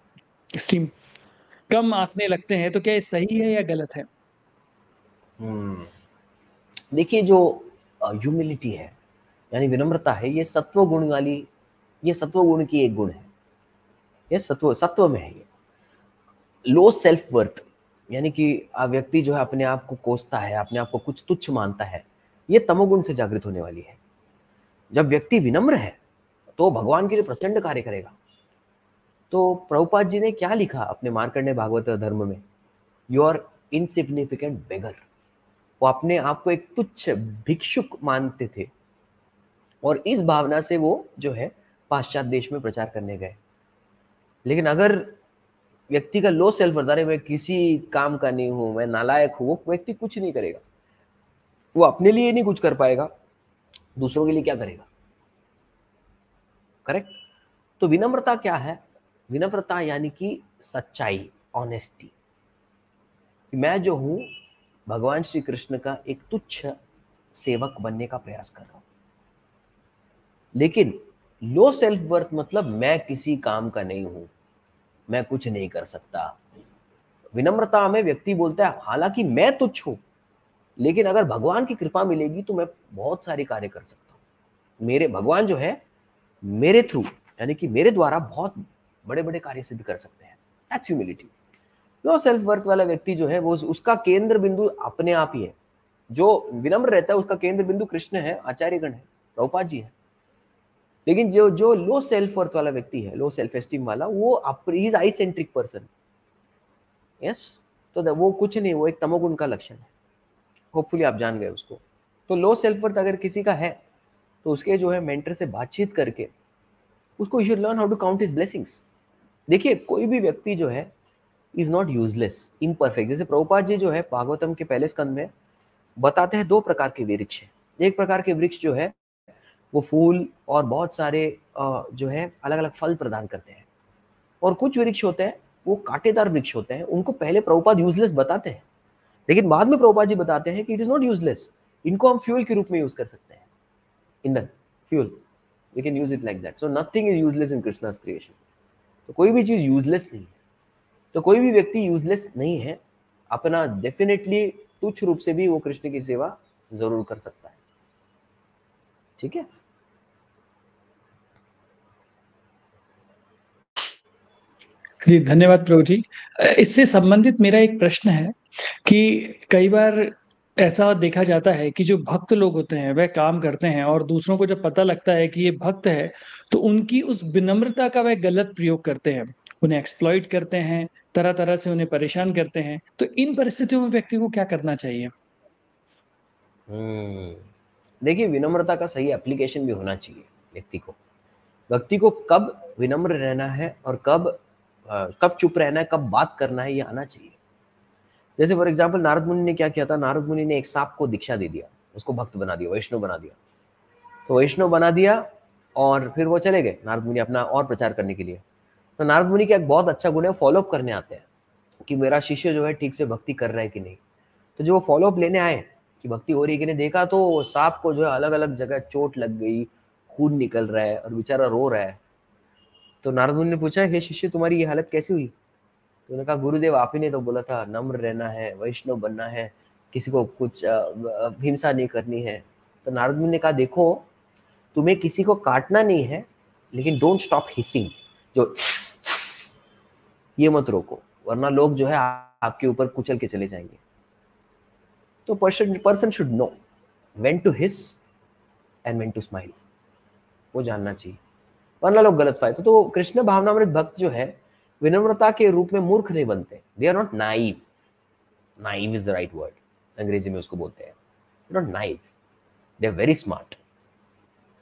स्टीम कम आंकने लगते हैं तो क्या ये सही है या गलत है? हम्म। देखिए जो ह्यूमिलिटी है यानी विनम्रता है ये सत्व गुण वाली ये सत्व गुण की एक गुण है। ये सत्व सत्व में है ये। लो सेल्फ वर्थ यानी कि व्यक्ति जो है अपने आप को कोसता है, अपने आप को कुछ तुच्छ मानता है, ये तमोगुण से जागृत होने वाली है। जब व्यक्ति विनम्र है तो भगवान के लिए प्रचंड कार्य करेगा। तो प्रभुपाद जी ने क्या लिखा अपने मार्कंडे भागवत धर्म में? यू आर इनसिग्निफिकेंट बेगर वो अपने आप को एक तुच्छ भिक्षुक मानते थे। और इस भावना से वो जो है पाश्चात्य देश में प्रचार करने गए। लेकिन अगर व्यक्ति का लो सेल्फ अरे मैं किसी काम का नहीं हूँ, मैं नालायक हूँ, वो व्यक्ति कुछ नहीं करेगा। वो अपने लिए नहीं कुछ कर पाएगा, दूसरों के लिए क्या करेगा? करेक्ट तो विनम्रता क्या है? विनम्रता यानी कि सच्चाई ऑनेस्टी मैं जो हूँ, भगवान श्री कृष्ण का एक तुच्छ सेवक बनने का प्रयास कर रहा हूँ। लेकिन लो सेल्फ वर्थ मतलब मैं किसी काम का नहीं हूँ, मैं कुछ नहीं कर सकता। विनम्रता में व्यक्ति बोलता है, हालाँकि मैं तुच्छ हूँ, लेकिन अगर भगवान की कृपा मिलेगी तो मैं बहुत सारे कार्य कर सकता हूँ। मेरे, भगवान जो है, मेरे थ्रू यानी कि मेरे द्वारा बहुत बड़े बड़े कार्य सिद्ध कर सकते हैं। लो सेल्फ वर्थ वाला व्यक्ति जो है, वो उसका केंद्र बिंदु अपने आप ही है। जो विनम्र रहता है, उसका केंद्र बिंदु कृष्ण है, आचार्यगण है, प्रभुपाद जी है। लेकिन जो जो लो सेल्फ वर्थ वाला व्यक्ति है लो सेल्फ एस्टीम वाला, वो is I centric person yes तो वो कुछ नहीं, वो एक तमोगुण का लक्षण है। होपफुली आप जान गए उसको। तो लो सेल्फ वर्थ अगर किसी का है तो उसके जो है मेंटर से बातचीत करके, उसको you should learn how to count his blessings देखिए, कोई भी व्यक्ति जो है इज़ नॉट यूजलेस इनपरफेक्ट जैसे प्रभुपाद जी जो है, भागवतम के पहले स्कंद में बताते हैं दो प्रकार के वृक्ष एक प्रकार के वृक्ष जो है वो फूल और बहुत सारे जो है अलग अलग फल प्रदान करते हैं। और कुछ वृक्ष होते हैं, वो कांटेदार वृक्ष होते हैं, उनको पहले प्रभुपाद यूजलेस बताते हैं। लेकिन बाद में प्रभुपाद जी बताते हैं कि इट इज़ नॉट यूजलेस इनको हम फ्यूल के रूप में यूज़ कर सकते हैं। ईंधन fuel we can use it like that so nothing is useless in Krishna's creation तो कोई भी चीज़ यूजलेस नहीं है। तो कोई भी व्यक्ति यूजलेस नहीं है, अपना डेफिनेटली तुच्छ रूप से भी वो कृष्ण की सेवा ज़रूर कर सकता है। ठीक है? जी धन्यवाद प्रभु जी। इससे संबंधित मेरा एक प्रश्न है कि कई बार ऐसा देखा जाता है कि जो भक्त लोग होते हैं वह काम करते हैं और दूसरों को जब पता लगता है कि ये भक्त है तो उनकी उस विनम्रता का वह गलत प्रयोग करते हैं। उन्हें एक्सप्लॉइट करते हैं तरह तरह से उन्हें परेशान करते हैं। तो इन परिस्थितियों में व्यक्ति को क्या करना चाहिए? हम्म, देखिए विनम्रता का सही एप्लीकेशन भी होना चाहिए व्यक्ति को। व्यक्ति को कब विनम्र रहना है और कब कब चुप रहना है, कब बात करना है, ये आना चाहिए। जैसे फॉर एग्ज़ाम्पल नारद मुनि ने क्या किया था? नारद मुनि ने एक सांप को दीक्षा दे दिया, उसको भक्त बना दिया, वैष्णव बना दिया। तो वैष्णव बना दिया और फिर वो चले गए नारद मुनि अपना और प्रचार करने के लिए। तो नारद मुनि का एक बहुत अच्छा गुण है फॉलोअप करने आते हैं कि मेरा शिष्य जो है ठीक से भक्ति कर रहा है कि नहीं। तो जो वो फॉलोअप लेने आए कि भक्ति हो रही है कि नहीं, देखा तो सांप को जो है अलग अलग जगह चोट लग गई, खून निकल रहा है और बेचारा रो रहा है। तो नारद मुनि ने पूछा, हे शिष्य, तुम्हारी ये हालत कैसी हुई? तो उन्होंने कहा, गुरुदेव, आप ही ने तो बोला था, नम्र रहना है, वैष्णव बनना है, किसी को कुछ हिंसा नहीं करनी है। तो नारद मुनि ने कहा, देखो, तुम्हें किसी को काटना नहीं है, लेकिन डोंट स्टॉप हिसिंग, जो ये मत रोको, वरना लोग जो है आपके ऊपर कुचल के चले जाएँगे। तो person person should know when to hiss and when to smile वो जानना चाहिए। वरना लोग गलत फ़ायदे तो कृष्ण भावनामृत भक्त जो है, विनम्रता के रूप में मूर्ख नहीं बनते। They are not naive naive is the right word अंग्रेज़ी में उसको बोलते हैं। Not naive they are very smart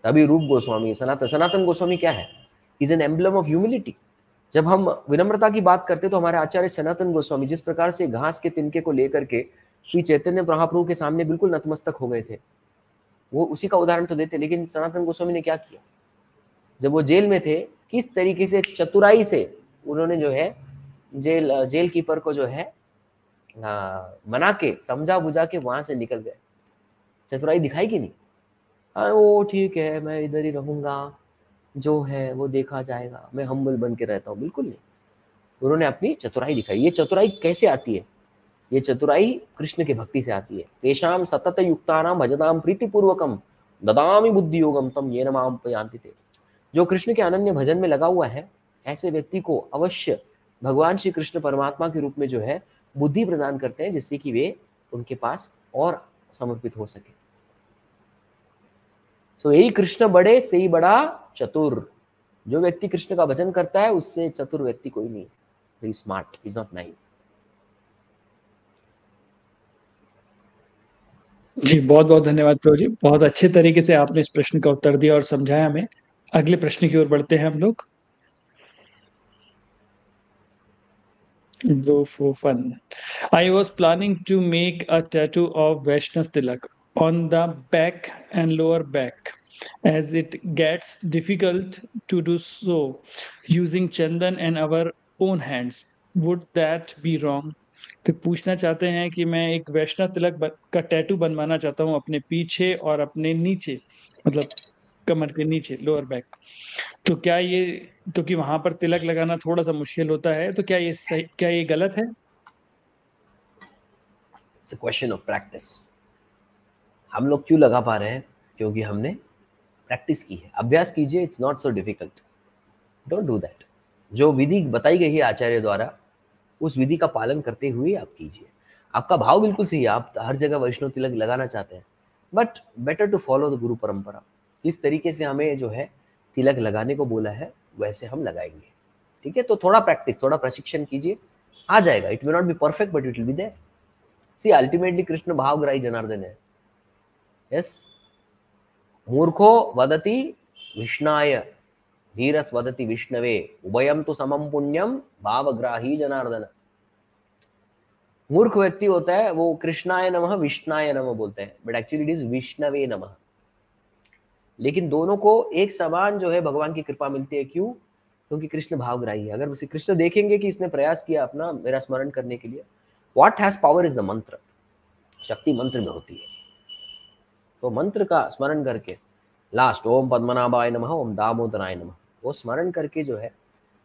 तभी रूप गोस्वामी सनातन सनातन गोस्वामी क्या है? Is an emblem of humility जब हम विनम्रता की बात करते तो हमारे आचार्य सनातन गोस्वामी जिस प्रकार से घास के तिनके को लेकर के श्री चैतन्य महाप्रभु के सामने बिल्कुल नतमस्तक हो गए थे, वो उसी का उदाहरण तो देते लेकिन सनातन गोस्वामी ने क्या किया? जब वो जेल में थे किस तरीके से चतुराई से उन्होंने जो है जेल जेल कीपर को जो है आ, मना के समझा बुझा के वहाँ से निकल गए। चतुराई दिखाई कि नहीं? हाँ वो ठीक है मैं इधर ही रहूँगा जो है वो देखा जाएगा मैं हम्बल बन के रहता हूँ। बिल्कुल नहीं। उन्होंने अपनी चतुराई दिखाई। ये चतुराई कैसे आती है? ये चतुराई कृष्ण के भक्ति से आती है। तेषाम सतत युक्ता नाम भजताम प्रीतिपूर्वकम ददामी बुद्धि योगम तम ये नाम थे जो कृष्ण के अनन्य भजन में लगा हुआ है ऐसे व्यक्ति को अवश्य भगवान श्री कृष्ण परमात्मा के रूप में जो है बुद्धि प्रदान करते हैं जिससे कि वे उनके पास और समर्पित हो सके। सो so, यही कृष्ण बड़े से ही बड़ा चतुर। जो व्यक्ति कृष्ण का भजन करता है उससे चतुर व्यक्ति कोई नहीं। Very smart is not naive जी बहुत बहुत धन्यवाद प्रभु जी। बहुत अच्छे तरीके से आपने इस प्रश्न का उत्तर दिया और समझाया हमें। अगले प्रश्न की ओर बढ़ते हैं हम लोग। दो fun I was planning to make a tattoo of Vaishnava tilak on the back and lower back as it gets difficult to do so using chandan and our own hands would that be wrong तो पूछना चाहते हैं कि मैं एक वैष्णव तिलक का tattoo बनवाना चाहता हूँ अपने पीछे और अपने नीचे मतलब कमर के नीचे लोअर बैक तो क्या ये, क्योंकि तो वहाँ पर तिलक लगाना थोड़ा सा मुश्किल होता है तो क्या ये सही, क्या ये गलत है? क्वेश्चन ऑफ़ प्रैक्टिस हम लोग क्यों लगा पा रहे हैं? क्योंकि हमने प्रैक्टिस की है। अभ्यास कीजिए it's not so difficult don't do that जो विधि बताई गई है आचार्य द्वारा, उस विधि का पालन करते हुए आप कीजिए। आपका भाव बिल्कुल सही है। आप हर जगह वैष्णव तिलक लगाना चाहते हैं। But better to follow the guru parampara किस तरीके से हमें जो है तिलक लगाने को बोला है, वैसे हम लगाएँगे। ठीक है? तो थोड़ा प्रैक्टिस थोड़ा प्रशिक्षण कीजिए। आ जाएगा। It may not be perfect but it will be there see ultimately Krishna भावग्राही Janardan है। यस मूर्खो वदति विष्णाय, धीरस वदति विष्णवे उभयम तो समम पुण्यम भावग्राही जनार्दन। मूर्ख व्यक्ति होता है, वो कृष्णाय नमः, विष्णाय नमः बोलते हैं। बट एक्चुअली इट इज़ विष्णवे नमः। लेकिन दोनों को एक समान जो है भगवान की कृपा मिलती है क्यों? क्योंकि कृष्ण भावग्राही है। अगर उसे कृष्ण देखेंगे कि इसने प्रयास किया अपना मेरा स्मरण करने के लिए what has power is the mantra शक्ति मंत्र में होती है। तो मंत्र का स्मरण करके लास्ट ओम पद्मनाभाय नमः, ओम दामोदराय नमः, वो स्मरण करके जो है,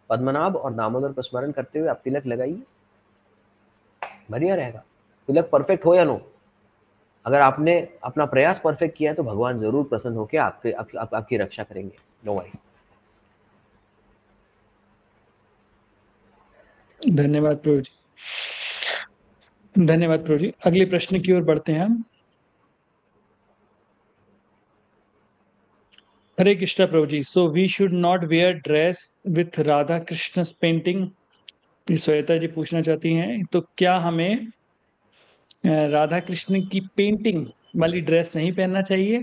पद्मनाभ और दामोदर को स्मरण करते हुए आप तिलक लगाइए। बढ़िया रहेगा। तिलक परफेक्ट हो या नो अगर आपने अपना प्रयास परफेक्ट किया है तो भगवान ज़रूर प्रसन्न होकर आपके आप, आप, आपकी रक्षा करेंगे। नो वरी धन्यवाद प्रभु जी। धन्यवाद प्रभु जी। अगले प्रश्न की ओर बढ़ते हैं हम। Hare Krishna Prabhu ji so we should not wear dress with Radha Krishna painting Shweta ji पूछना चाहती हैं तो क्या हमें राधा कृष्ण की पेंटिंग वाली ड्रेस नहीं पहनना चाहिए।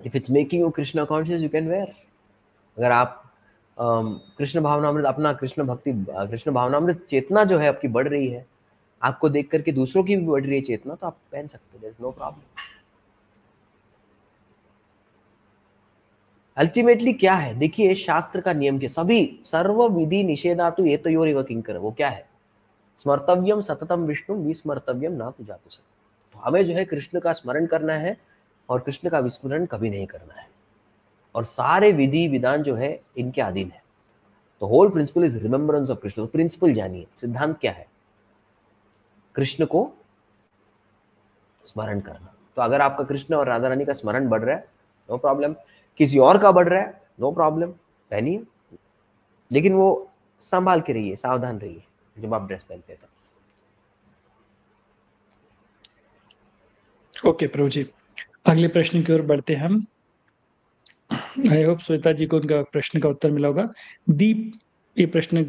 If it's making you Krishna conscious you can wear अगर आप कृष्ण भावनामृत अपना कृष्ण भक्ति कृष्ण भावनामृत चेतना जो है आपकी बढ़ रही है, आपको देख करके दूसरों की भी बढ़ रही है चेतना तो आप पहन सकते हैं नो प्रॉब्लम अल्टीमेटली क्या है? देखिए, शास्त्र का नियम के सभी सर्व विधि निषेधातु ये तो योर किंकर वो क्या है? स्मर्तव्यम सततम विष्णु विस्मर्तव्यम ना तो जातु तो हमें जो है कृष्ण का स्मरण करना है और कृष्ण का विस्मरण कभी नहीं करना है। और सारे विधि विधान जो है, इनके अधीन है। तो whole principle is remembrance of Krishna. Principle जानिए, सिद्धांत क्या है? कृष्ण को स्मरण करना। तो अगर आपका कृष्ण और राधा रानी का स्मरण बढ़ रहा है नो प्रॉब्लम किसी और का बढ़ रहा है नो प्रॉब्लम पहनिए लेकिन वो संभाल के रहिए, सावधान रहिए, जब आप ड्रेस पहनते हैं ओके प्रभु जी अगले प्रश्न की ओर बढ़ते हैं हम। आई होप श्वेता जी को उनका प्रश्न का उत्तर मिला होगा। दीप, ये प्रश्न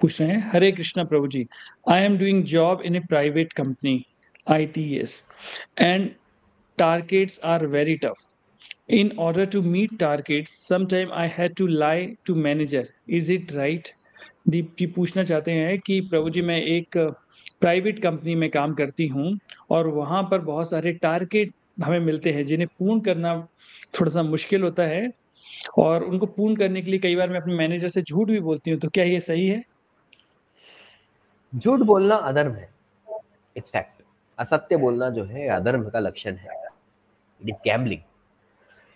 पूछ रहे हैं। Hare Krishna Prabhu ji I am doing job in a private company I T S and targets are very tough in order to meet targets, sometime i had to lie to manager. Is it right? Deep ji पूछना चाहते हैं कि प्रभु जी, मैं एक private company में काम करती हूँ और वहाँ पर बहुत सारे टारगेट हमें मिलते हैं, जिन्हें पूर्ण करना थोड़ा सा मुश्किल होता है और उनको पूर्ण करने के लिए कई बार मैं अपने मैनेजर से झूठ भी बोलती हूँ। तो क्या ये सही है? झूठ बोलना अधर्म है। इट्स फैक्ट असत्य बोलना जो है अधर्म का लक्षण है। इट इज़ गैम्बलिंग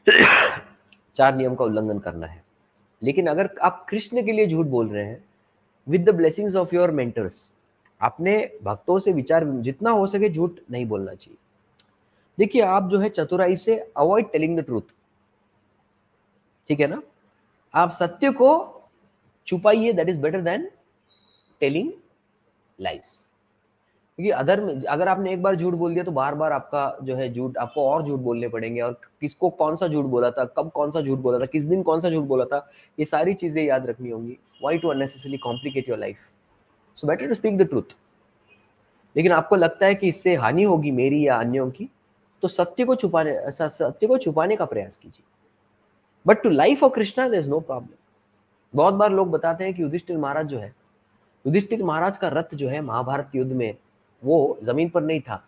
चार नियम का उल्लंघन करना है। लेकिन अगर आप कृष्ण के लिए झूठ बोल रहे हैं with the blessings of your mentors अपने भक्तों से विचार जितना हो सके झूठ नहीं बोलना चाहिए। देखिए, आप जो है चतुराई से अवॉइड टेलिंग द ट्रूथ ठीक है ना? आप सत्य को छुपाइए that is better than telling lies क्योंकि अधर्म अगर आपने एक बार झूठ बोल दिया तो बार बार आपका जो है झूठ, आपको और झूठ बोलने पड़ेंगे। और किसको कौन सा झूठ बोला था, कब कौन सा झूठ बोला था, किस दिन कौन सा झूठ बोला था, ये सारी चीज़ें याद रखनी होंगी। Why to unnecessarily complicate your life so better to speak the truth लेकिन आपको लगता है कि इससे हानि होगी मेरी या अन्यों की तो सत्य को छुपाने सत्य को छुपाने का प्रयास कीजिए। But to life of Krishna there is no problem बहुत बार लोग बताते हैं कि युधिष्ठिर महाराज जो है, युधिष्ठिर महाराज का रथ जो है महाभारत युद्ध में वो ज़मीन पर नहीं था,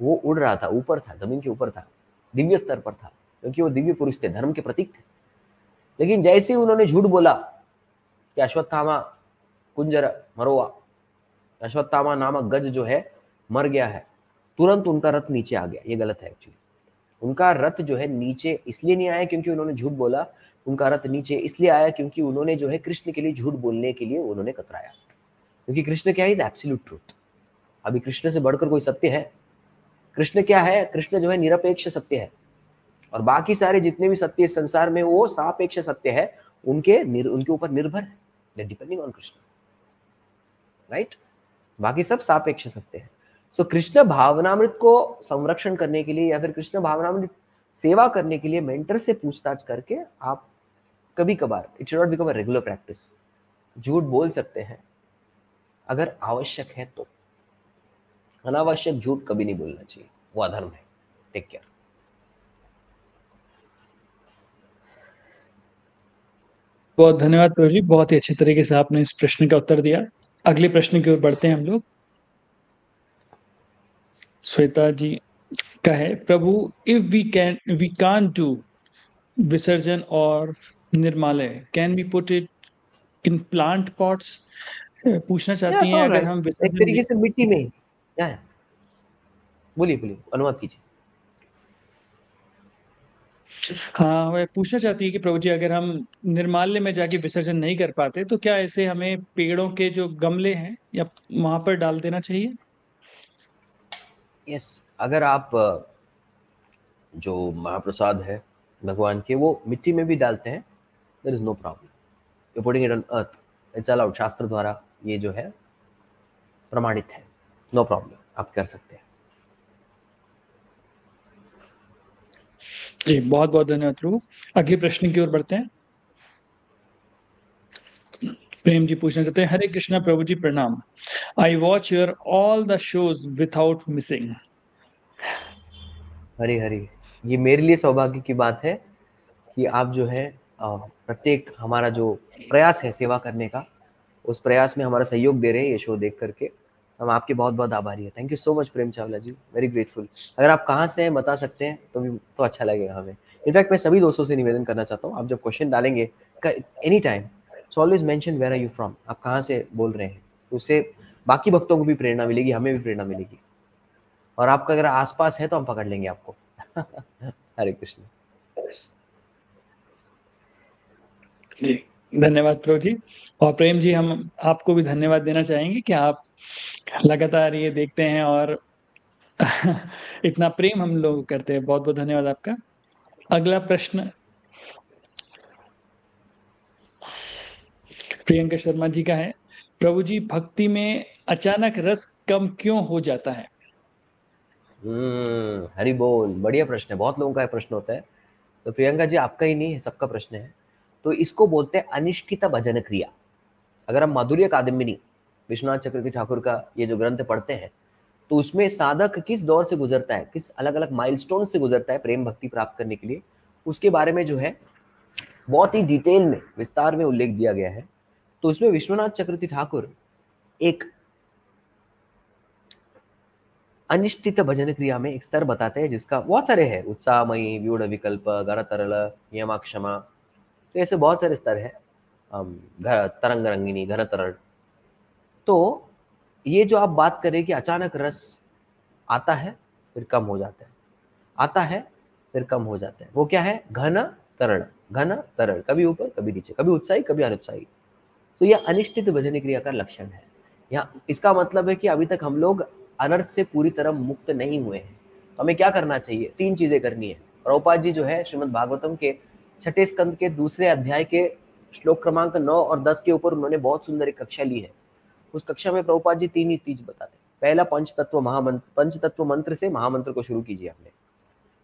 वो उड़ रहा था, ऊपर था, ज़मीन के ऊपर था, दिव्य स्तर पर था, क्योंकि वो दिव्य पुरुष थे, धर्म के प्रतीक थे। लेकिन जैसे ही उन्होंने झूठ बोला कि अश्वत्थामा कुंजर मरोआ, अश्वत्थामा नामक गज जो है, मर गया है, तुरंत उनका रथ नीचे आ गया। ये गलत है एक्चुअली उनका रथ जो है नीचे इसलिए नहीं आया क्योंकि उन्होंने झूठ बोला, उनका रथ नीचे इसलिए आया क्योंकि उन्होंने जो है कृष्ण के लिए झूठ बोलने के लिए उन्होंने कतराया। क्योंकि कृष्ण क्या है एब्सोल्यूट ट्रूथ अभी कृष्ण से बढ़कर कोई सत्य है? कृष्ण क्या है? कृष्ण जो है निरपेक्ष सत्य है। और बाकी सारे जितने भी सत्य संसार में वो सापेक्ष सत्य है उनके निर, उनके ऊपर निर्भर है। डिपेंडिंग ऑन कृष्ण राइट बाकी सब सापेक्ष सत्य है। सो so, कृष्ण भावनामृत को संरक्षण करने के लिए या फिर कृष्ण भावनामृत सेवा करने के लिए मेंटर से पूछताछ करके आप कभी कभार it should not become regular practice झूठ बोल सकते हैं। अगर आवश्यक है तो। अनावश्यक झूठ कभी नहीं बोलना चाहिए। वो अधर्म है। टेक केयर बहुत धन्यवाद प्रभु जी। बहुत ही अच्छे तरीके से आपने इस प्रश्न का उत्तर दिया। अगले प्रश्न की ओर बढ़ते हैं हम लोग। श्वेता जी का है Prabhu if we can we can do visarjan और nirmalya can be put it in plant pots पूछना चाहती हैं अगर हम एक तरीके से मिट्टी में। क्या है बोलिए बोलिए अनुवाद कीजिए. हाँ मैं पूछना चाहती है कि प्रभु जी अगर हम निर्माल्य में जाके विसर्जन नहीं कर पाते तो क्या ऐसे हमें पेड़ों के जो गमले हैं या वहाँ पर डाल देना चाहिए? यस अगर आप जो महाप्रसाद है भगवान के वो मिट्टी में भी डालते हैं there is no problem you putting it on earth it's allowed शास्त्र द्वारा ये जो है प्रमाणित है। नो प्रॉब्लम आप कर सकते हैं। जी बहुत बहुत धन्यवाद प्रभु। अगले प्रश्न की ओर बढ़ते हैं। प्रेम जी पूछना चाहते हैं हरे कृष्णा प्रभु जी प्रणाम। I watch your all the shows without missing Hari Hari. ये मेरे लिए सौभाग्य की बात है कि आप जो है प्रत्येक हमारा जो प्रयास है सेवा करने का उस प्रयास में हमारा सहयोग दे रहे हैं ये शो देख करके। हम आपके बहुत बहुत आभारी है। Thank you so much Prem Chawla ji very grateful अगर आप कहाँ से हैं, बता सकते हैं तो भी तो अच्छा लगेगा हमें। इनफैक्ट मैं सभी दोस्तों से निवेदन करना चाहता हूँ, आप जब क्वेश्चन डालेंगे any time so always mention where are you from आप कहाँ से बोल रहे हैं तो उससे बाकी भक्तों को भी प्रेरणा मिलेगी, हमें भी प्रेरणा मिलेगी। और आपका अगर आसपास है तो हम पकड़ लेंगे आपको। हरे कृष्ण। जी। धन्यवाद प्रभु जी। और प्रेम जी, हम आपको भी धन्यवाद देना चाहेंगे कि आप लगातार ये देखते हैं और इतना प्रेम हम लोग करते हैं। बहुत बहुत धन्यवाद आपका। अगला प्रश्न। प्रियंका शर्मा जी का है। प्रभु जी, भक्ति में अचानक रस कम क्यों हो जाता है? हम्म हरी बोल। बढ़िया प्रश्न है। बहुत लोगों का प्रश्न होता है। तो प्रियंका जी, आपका ही नहीं, सबका प्रश्न है। तो इसको बोलते हैं अनिष्ठित भजन क्रिया। अगर हम माधुर्य कादम्बिनी विश्वनाथ चक्रवर्ती ठाकुर का ये जो ग्रंथ पढ़ते हैं तो उसमें साधक किस दौर से गुजरता है, किस अलग अलग माइलस्टोन से गुजरता है प्रेम भक्ति प्राप्त करने के लिए, उसके बारे में जो है बहुत ही डिटेल में, विस्तार में उल्लेख दिया गया है। तो उसमें विश्वनाथ चक्रवर्ती ठाकुर एक अनिश्चित भजन क्रिया में एक स्तर बताते हैं, जिसका बहुत सारे है, उत्साहमयी, व्यूढ़ विकल्प गर तरल नियमा क्षमा तो ऐसे बहुत सारे स्तर है तरंग रंगिनी घन तरण तो ये जो आप बात करें कि अचानक रस आता है, फिर कम हो जाता है। आता है, फिर कम हो जाता है। वो क्या है? घन तरण घन तरण। कभी ऊपर, कभी नीचे, कभी उत्साही, कभी अनुत्साही। तो यह अनिश्चित भजन क्रिया का लक्षण है। यहाँ इसका मतलब है कि अभी तक हम लोग अनर्थ से पूरी तरह मुक्त नहीं हुए हैं। तो हमें क्या करना चाहिए? तीन चीज़ें करनी है। प्रभुपाद जी जो है श्रीमद भागवतम के छठे स्कंद के दूसरे अध्याय के श्लोक क्रमांक नौ और दस के ऊपर उन्होंने बहुत सुंदर एक कक्षा ली है। उस कक्षा में प्रभुपाद जी तीन ही चीज़ बताते पहला पंच तत्व महामंत्र पंच तत्व मंत्र से महामंत्र को शुरू कीजिए आपने।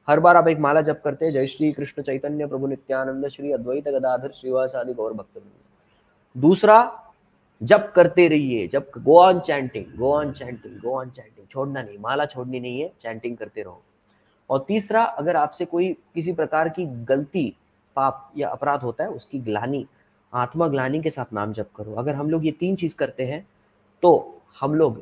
हर बार आप एक माला जप करते हैं, जय श्री कृष्ण चैतन्य प्रभु नित्यानंद, श्री अद्वैत गदाधर, श्रीवास आदि गौर भक्त दूसरा जब करते रहिए जब go on chanting go on chanting go on chanting छोड़ना नहीं, माला छोड़नी नहीं है चैंटिंग करते रहो। और तीसरा, अगर आपसे कोई किसी प्रकार की गलती पाप या अपराध होता है, उसकी ग्लानी, आत्मा ग्लानी के साथ नाम जप करो। अगर हम लोग ये तीन चीज़ करते हैं तो हम लोग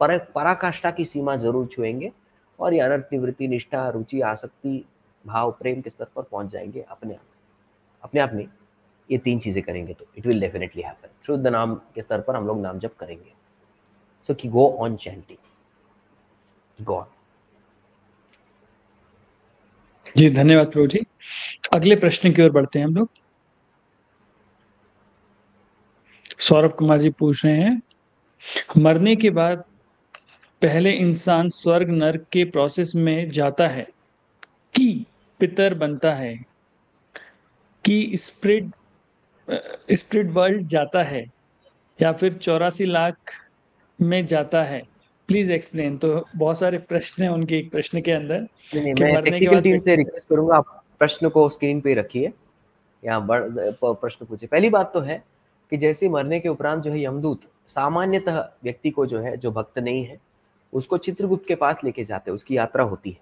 पर, पराकाष्ठा की सीमा ज़रूर छुएँगे और ये अनर्थ निवृत्ति, निष्ठा, रुचि, आसक्ति, भाव, प्रेम के स्तर पर पहुँच जाएँगे अपने आप अपने आप नहीं ये तीन चीज़ें करेंगे तो इट विल डेफिनेटली हैपन शुद्ध नाम के स्तर पर हम लोग नाम जब करेंगे। सो की go on chanting go on जी, धन्यवाद प्रभु जी। अगले प्रश्न की ओर बढ़ते हैं हम लोग। सौरभ कुमार जी पूछ रहे हैं मरने के बाद पहले इंसान स्वर्ग नर्क के प्रोसेस में जाता है कि पितर बनता है कि स्प्रिट स्प्रिट वर्ल्ड जाता है या फिर चौरासी लाख में जाता है? प्लीज़ एक्सप्लेन तो बहुत सारे प्रश्न है उनके एक प्रश्न के अंदर नहीं, मैं टेक्निकल टीम से रिक्वेस्ट करूँगा आप प्रश्न को स्क्रीन पे रखिए। या प्रश्न पूछिए। पहली बात तो है कि जैसे मरने के उपरांत जो है यमदूत सामान्यतः व्यक्ति को जो है, जो भक्त नहीं है, उसको चित्रगुप्त के पास लेके जाते हैं, उसकी यात्रा होती है।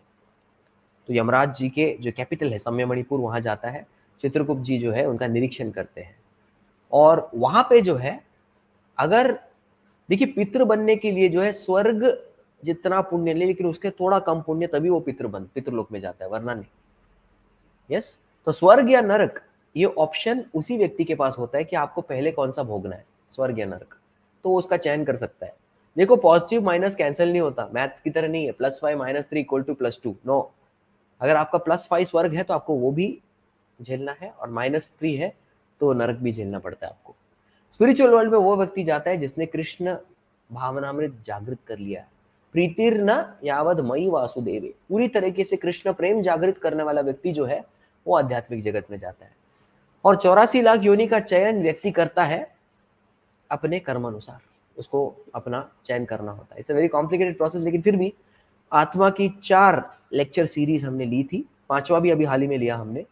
तो यमराज जी के जो कैपिटल है सम्य मणिपुर वहाँ जाता है, चित्रगुप्त जी जो है, उनका निरीक्षण करते हैं। और वहाँ पे जो है, अगर, देखिए, पितृ बनने के लिए जो है, स्वर्ग जितना पुण्य ले, लेकिन उसके थोड़ा कम पुण्य तभी वो पितृ बन, पितृलोक में जाता है वरना नहीं यस तो स्वर्ग या नरक, ये ऑप्शन उसी व्यक्ति के पास होता है कि आपको पहले कौन सा भोगना है, स्वर्ग या नरक। तो उसका चयन कर सकता है। देखो पॉजिटिव माइनस कैंसिल नहीं होता मैथ्स की तरह नहीं है plus five minus three equal to plus two no अगर आपका प्लस फाइव स्वर्ग है तो आपको वो भी झेलना है और माइनस थ्री है तो नरक भी झेलना पड़ता है आपको। स्पिरिचुअल वर्ल्ड में वो व्यक्ति जाता है जिसने कृष्ण भावनामृत जागृत कर लिया है। प्रीतिर न यावद मई वासुदेव। पूरी तरीके से कृष्ण प्रेम जागृत करने वाला व्यक्ति जो है वो आध्यात्मिक जगत में जाता है। और चौरासी लाख योनि का चयन व्यक्ति करता है अपने कर्म अनुसार उसको अपना चयन करना होता है। It's a very complicated process लेकिन फिर भी आत्मा की चार लेक्चर सीरीज़ हमने ली थी। पांचवा भी अभी हाल ही में लिया हमने।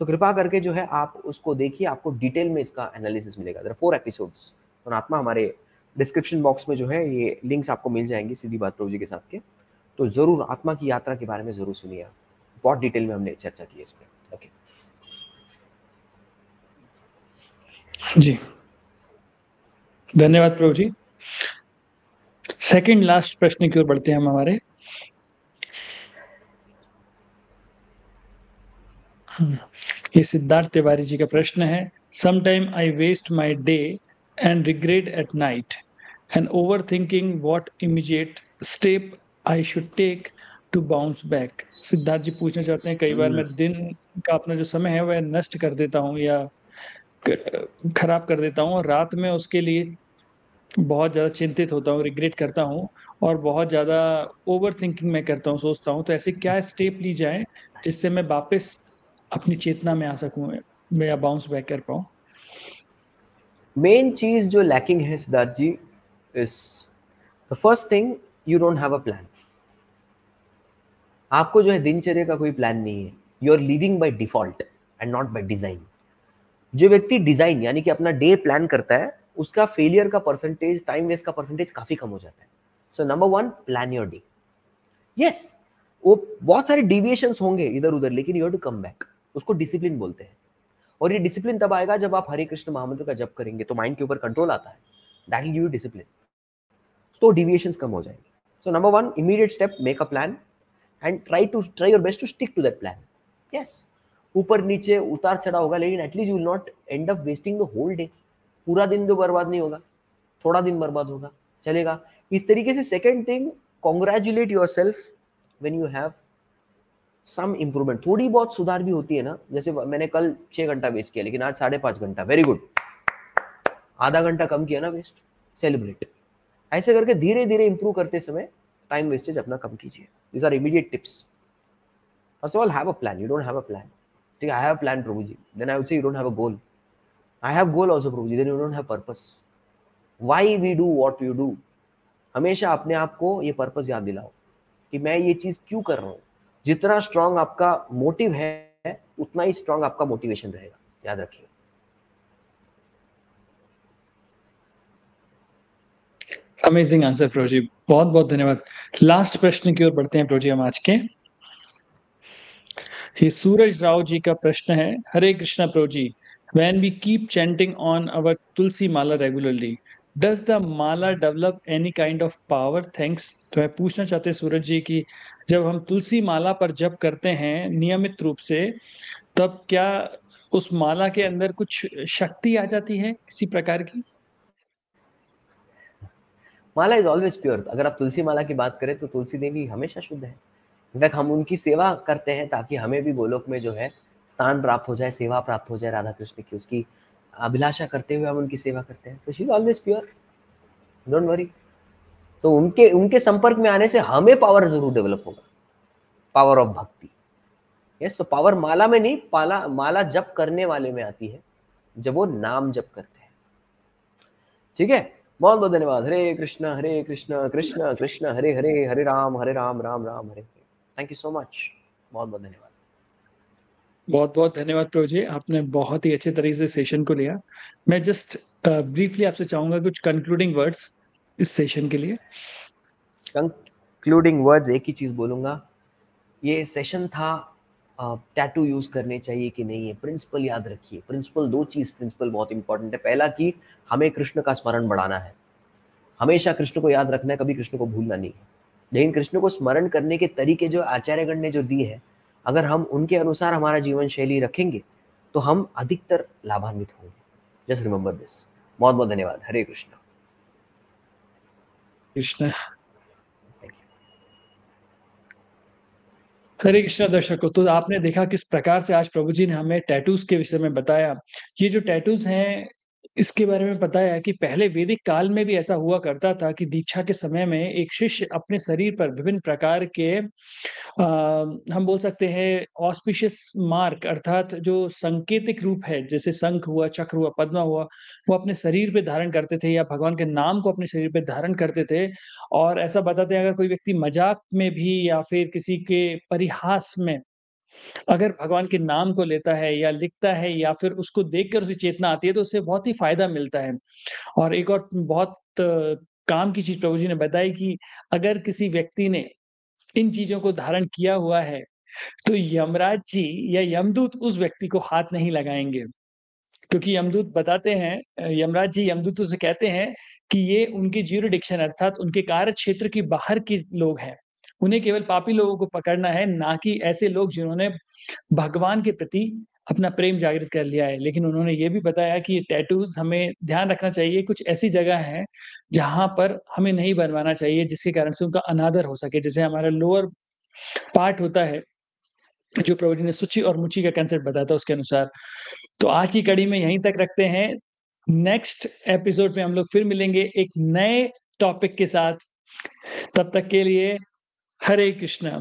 तो कृपा करके जो है आप उसको देखिए, आपको डिटेल में इसका एनालिसिस मिलेगा। फोर एपिसोड्स और आत्मा हमारे डिस्क्रिप्शन बॉक्स में जो है, ये लिंक्स आपको मिल जाएँगे सीधी बात प्रभु जी के साथ के। तो ज़रूर आत्मा की यात्रा के बारे में ज़रूर सुनिए बहुत डिटेल में हमने चर्चा की है इस पर ओके जी। धन्यवाद प्रभु जी। सेकंड लास्ट प्रश्न की ओर बढ़ते हैं हम हमारे। ये सिद्धार्थ तिवारी जी का प्रश्न है sometime I waste my day and regret at night and over thinking what immediate step I should take to bounce back Siddharth ji पूछना चाहते हैं कई बार मैं दिन का अपना जो समय है, वह नष्ट कर देता हूँ या खराब कर देता हूँ। और रात में उसके लिए बहुत ज़्यादा चिंतित होता हूँ रिग्रेट करता हूँ और बहुत ज़्यादा ओवर थिंकिंग मैं करता हूँ, सोचता हूँ। तो ऐसे क्या स्टेप ली जाए जिससे मैं वापस अपनी चेतना में आ सकूँ, मैं या बाउंस बैक कर पाऊँ? मेन चीज़ जो लैकिंग है Siddharth ji is the first thing you don't have a plan आपको जो है दिनचर्या का कोई प्लान नहीं है। You are living by default and not by design जो व्यक्ति डिज़ाइन यानी कि अपना डे प्लान करता है, उसका फेलियर का परसेंटेज टाइम वेस्ट का परसेंटेज काफ़ी कम हो जाता है। So number one plan your day yes वो बहुत सारे डिविएशन होंगे इधर उधर लेकिन you have to come back उसको डिसिप्लिन बोलते हैं। और ये डिसिप्लिन तब आएगा जब आप हरे कृष्ण महामंत्र का जप करेंगे तो माइंड के ऊपर कंट्रोल आता है। दैट विल यू डिसिप्लिन तो डिविएशन कम हो जाएँगे। So number one immediate step make a plan and try to try your best to stick to that plan yes ऊपर नीचे उतार चढ़ा होगा, लेकिन at least you not end up wasting the whole day पूरा दिन तो बर्बाद नहीं होगा, थोड़ा दिन बर्बाद होगा, चलेगा। इस तरीके से second thing congratulate yourself when you have some improvement थोड़ी बहुत सुधार भी होती है ना, जैसे मैंने कल छह घंटा वेस्ट किया, लेकिन आज साढ़े पाँच घंटा वेरी गुड आधा घंटा कम किया ना वेस्ट सेलिब्रेट ऐसे करके धीरे धीरे इंप्रूव करते समय टाइम वेस्टेज अपना कम कीजिए। This are immediate tips first of all have a plan you don't have a plan ठीक हैव प्लान प्रभु जी then I would say you don't have a goal I have goal also Prabhu ji then you don't have purpose why we do what you do हमेशा अपने आप को ये purpose याद दिलाओ कि मैं ये चीज़ क्यों कर रहा हूँ? जितना स्ट्रांग आपका मोटिव है, उतना ही स्ट्रांग आपका मोटिवेशन रहेगा। याद रखिए। अमेजिंग आंसर प्रोजी बहुत बहुत धन्यवाद। लास्ट प्रश्न की ओर बढ़ते हैं प्रोजी हम आज के। ये सूरज राव जी का प्रश्न है, Hare Krishna प्रोजी when we keep chanting on our tulsi mala regularly, does the mala develop any kind of power thanks तो मैं पूछना चाहते सूरज जी की जब हम तुलसी माला पर जप करते हैं नियमित रूप से, तब क्या उस माला के अंदर कुछ शक्ति आ जाती है किसी प्रकार की? माला इज़ ऑलवेज़ प्योर अगर आप तुलसी माला की बात करें तो तुलसी देवी हमेशा शुद्ध है। इनफैक्ट हम उनकी सेवा करते हैं ताकि हमें भी गोलोक में जो है स्थान प्राप्त हो जाए, सेवा प्राप्त हो जाए राधा कृष्ण की, उसकी अभिलाषा करते हुए हम उनकी सेवा करते हैं। So she is always pure, don't worry. तो उनके उनके संपर्क में आने से हमें पावर ज़रूर डेवलप होगा, पावर ऑफ़ भक्ति। यस तो पावर माला में नहीं, पाला माला जप करने वाले में आती है, जब वो नाम जप करते हैं। ठीक है? बहुत बहुत धन्यवाद Hare Krishna Hare Krishna Krishna Krishna Hare Hare Hare Ram Hare Ram Ram Ram Hare thank you so much बहुत बहुत धन्यवाद बहुत-बहुत धन्यवाद प्रभु जी, आपने बहुत ही अच्छे तरीके से सेशन को लिया। मैं जस्ट ब्रीफली आपसे चाहूँगा कुछ कंक्लूडिंग वर्ड्स इस सेशन के लिए। कंक्लूडिंग वर्ड्स एक ही चीज़ बोलूँगा, ये सेशन था टैटू यूज़ करने चाहिए कि नहीं है, प्रिंसिपल याद रखिए। प्रिंसिपल दो चीज़ प्रिंसिपल बहुत इंपॉर्टेंट है। पहला कि हमें कृष्ण का स्मरण बढ़ाना है। हमेशा कृष्ण को याद रखना है, कभी कृष्ण को भूलना नहीं है। लेकिन कृष्ण को स्मरण करने के तरीके जो आचार्यगण ने जो दिए हैं, अगर हम उनके अनुसार हमारा जीवन शैली रखेंगे, तो हम अधिकतर लाभान्वित होंगे। Just remember this. बहुत-बहुत धन्यवाद। हरे कृष्ण। कृष्ण हरे कृष्णा दर्शकों, तो आपने देखा किस प्रकार से आज प्रभु जी ने हमें टैटूज़ के विषय में बताया। ये जो टैटूज़ हैं, इसके बारे में बताया कि पहले वैदिक काल में भी ऐसा हुआ करता था कि दीक्षा के समय में एक शिष्य अपने शरीर पर विभिन्न प्रकार के अ, हम बोल सकते हैं ऑस्पिशियस मार्क अर्थात जो सांकेतिक रूप है, जैसे शंख हुआ, चक्र हुआ, पद्मा हुआ, वो अपने शरीर पे धारण करते थे या भगवान के नाम को अपने शरीर पे धारण करते थे। और ऐसा बताते हैं अगर कोई व्यक्ति मज़ाक में भी या फिर किसी के परिहास में अगर भगवान के नाम को लेता है या लिखता है या फिर उसको देखकर उसे चेतना आती है, तो उससे बहुत ही फ़ायदा मिलता है। और एक और बहुत काम की चीज़ प्रभु जी ने बताई कि अगर किसी व्यक्ति ने इन चीज़ों को धारण किया हुआ है, तो यमराज जी या यमदूत उस व्यक्ति को हाथ नहीं लगाएँगे क्योंकि यमदूत बताते हैं यमराज जी यमदूत से कहते हैं कि ये उनकी ज्यूरिडिक्शन अर्थात उनके कार्य क्षेत्र के बाहर के लोग हैं। उन्हें केवल पापी लोगों को पकड़ना है, ना कि ऐसे लोग जिन्होंने भगवान के प्रति अपना प्रेम जागृत कर लिया है। लेकिन उन्होंने ये भी बताया कि टैटूज़ हमें ध्यान रखना चाहिए, कुछ ऐसी जगह है जहाँ पर हमें नहीं बनवाना चाहिए, जिसके कारण से उनका अनादर हो सके। जैसे हमारा लोअर पार्ट होता है, जो प्रभु जी ने शुचि और मुचि का कंसेप्ट बताया था उसके अनुसार। तो आज की कड़ी में यहीं तक रखते हैं। नेक्स्ट एपिसोड में हम लोग फिर मिलेंगे एक नए टॉपिक के साथ। तब तक के लिए हरे कृष्णा।